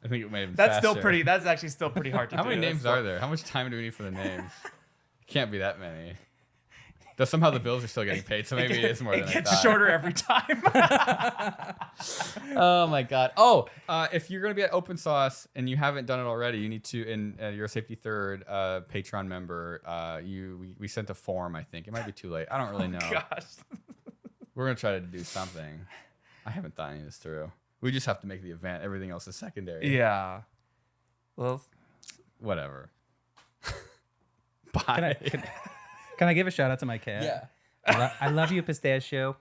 I think it might have been That's still pretty. That's actually still pretty hard to How do. many names still- are there? How much time do we need for the names? Can't be that many. Though somehow the bills are still getting paid, so maybe it is more It than I gets thought. shorter every time. Oh my god. Oh, uh, if you're gonna be at Open Sauce and you haven't done it already, you need to. And uh, you're a safety third uh, Patreon member. Uh, you we, we sent a form. I think it might be too late. I don't really know. Gosh. We're gonna try to do something. I haven't thought any of this through. We just have to make the event. Everything else is secondary. Yeah. Well, Whatever. Can I, Bye. can, can I give a shout out to my cat? yeah. I, lo- I love you, Pistachio.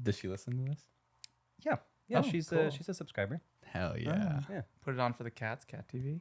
Does she listen to this? Yeah. Yeah. Oh, she's cool. a she's a subscriber. Hell oh, yeah. Yeah. put it on for the cats, Cat TV.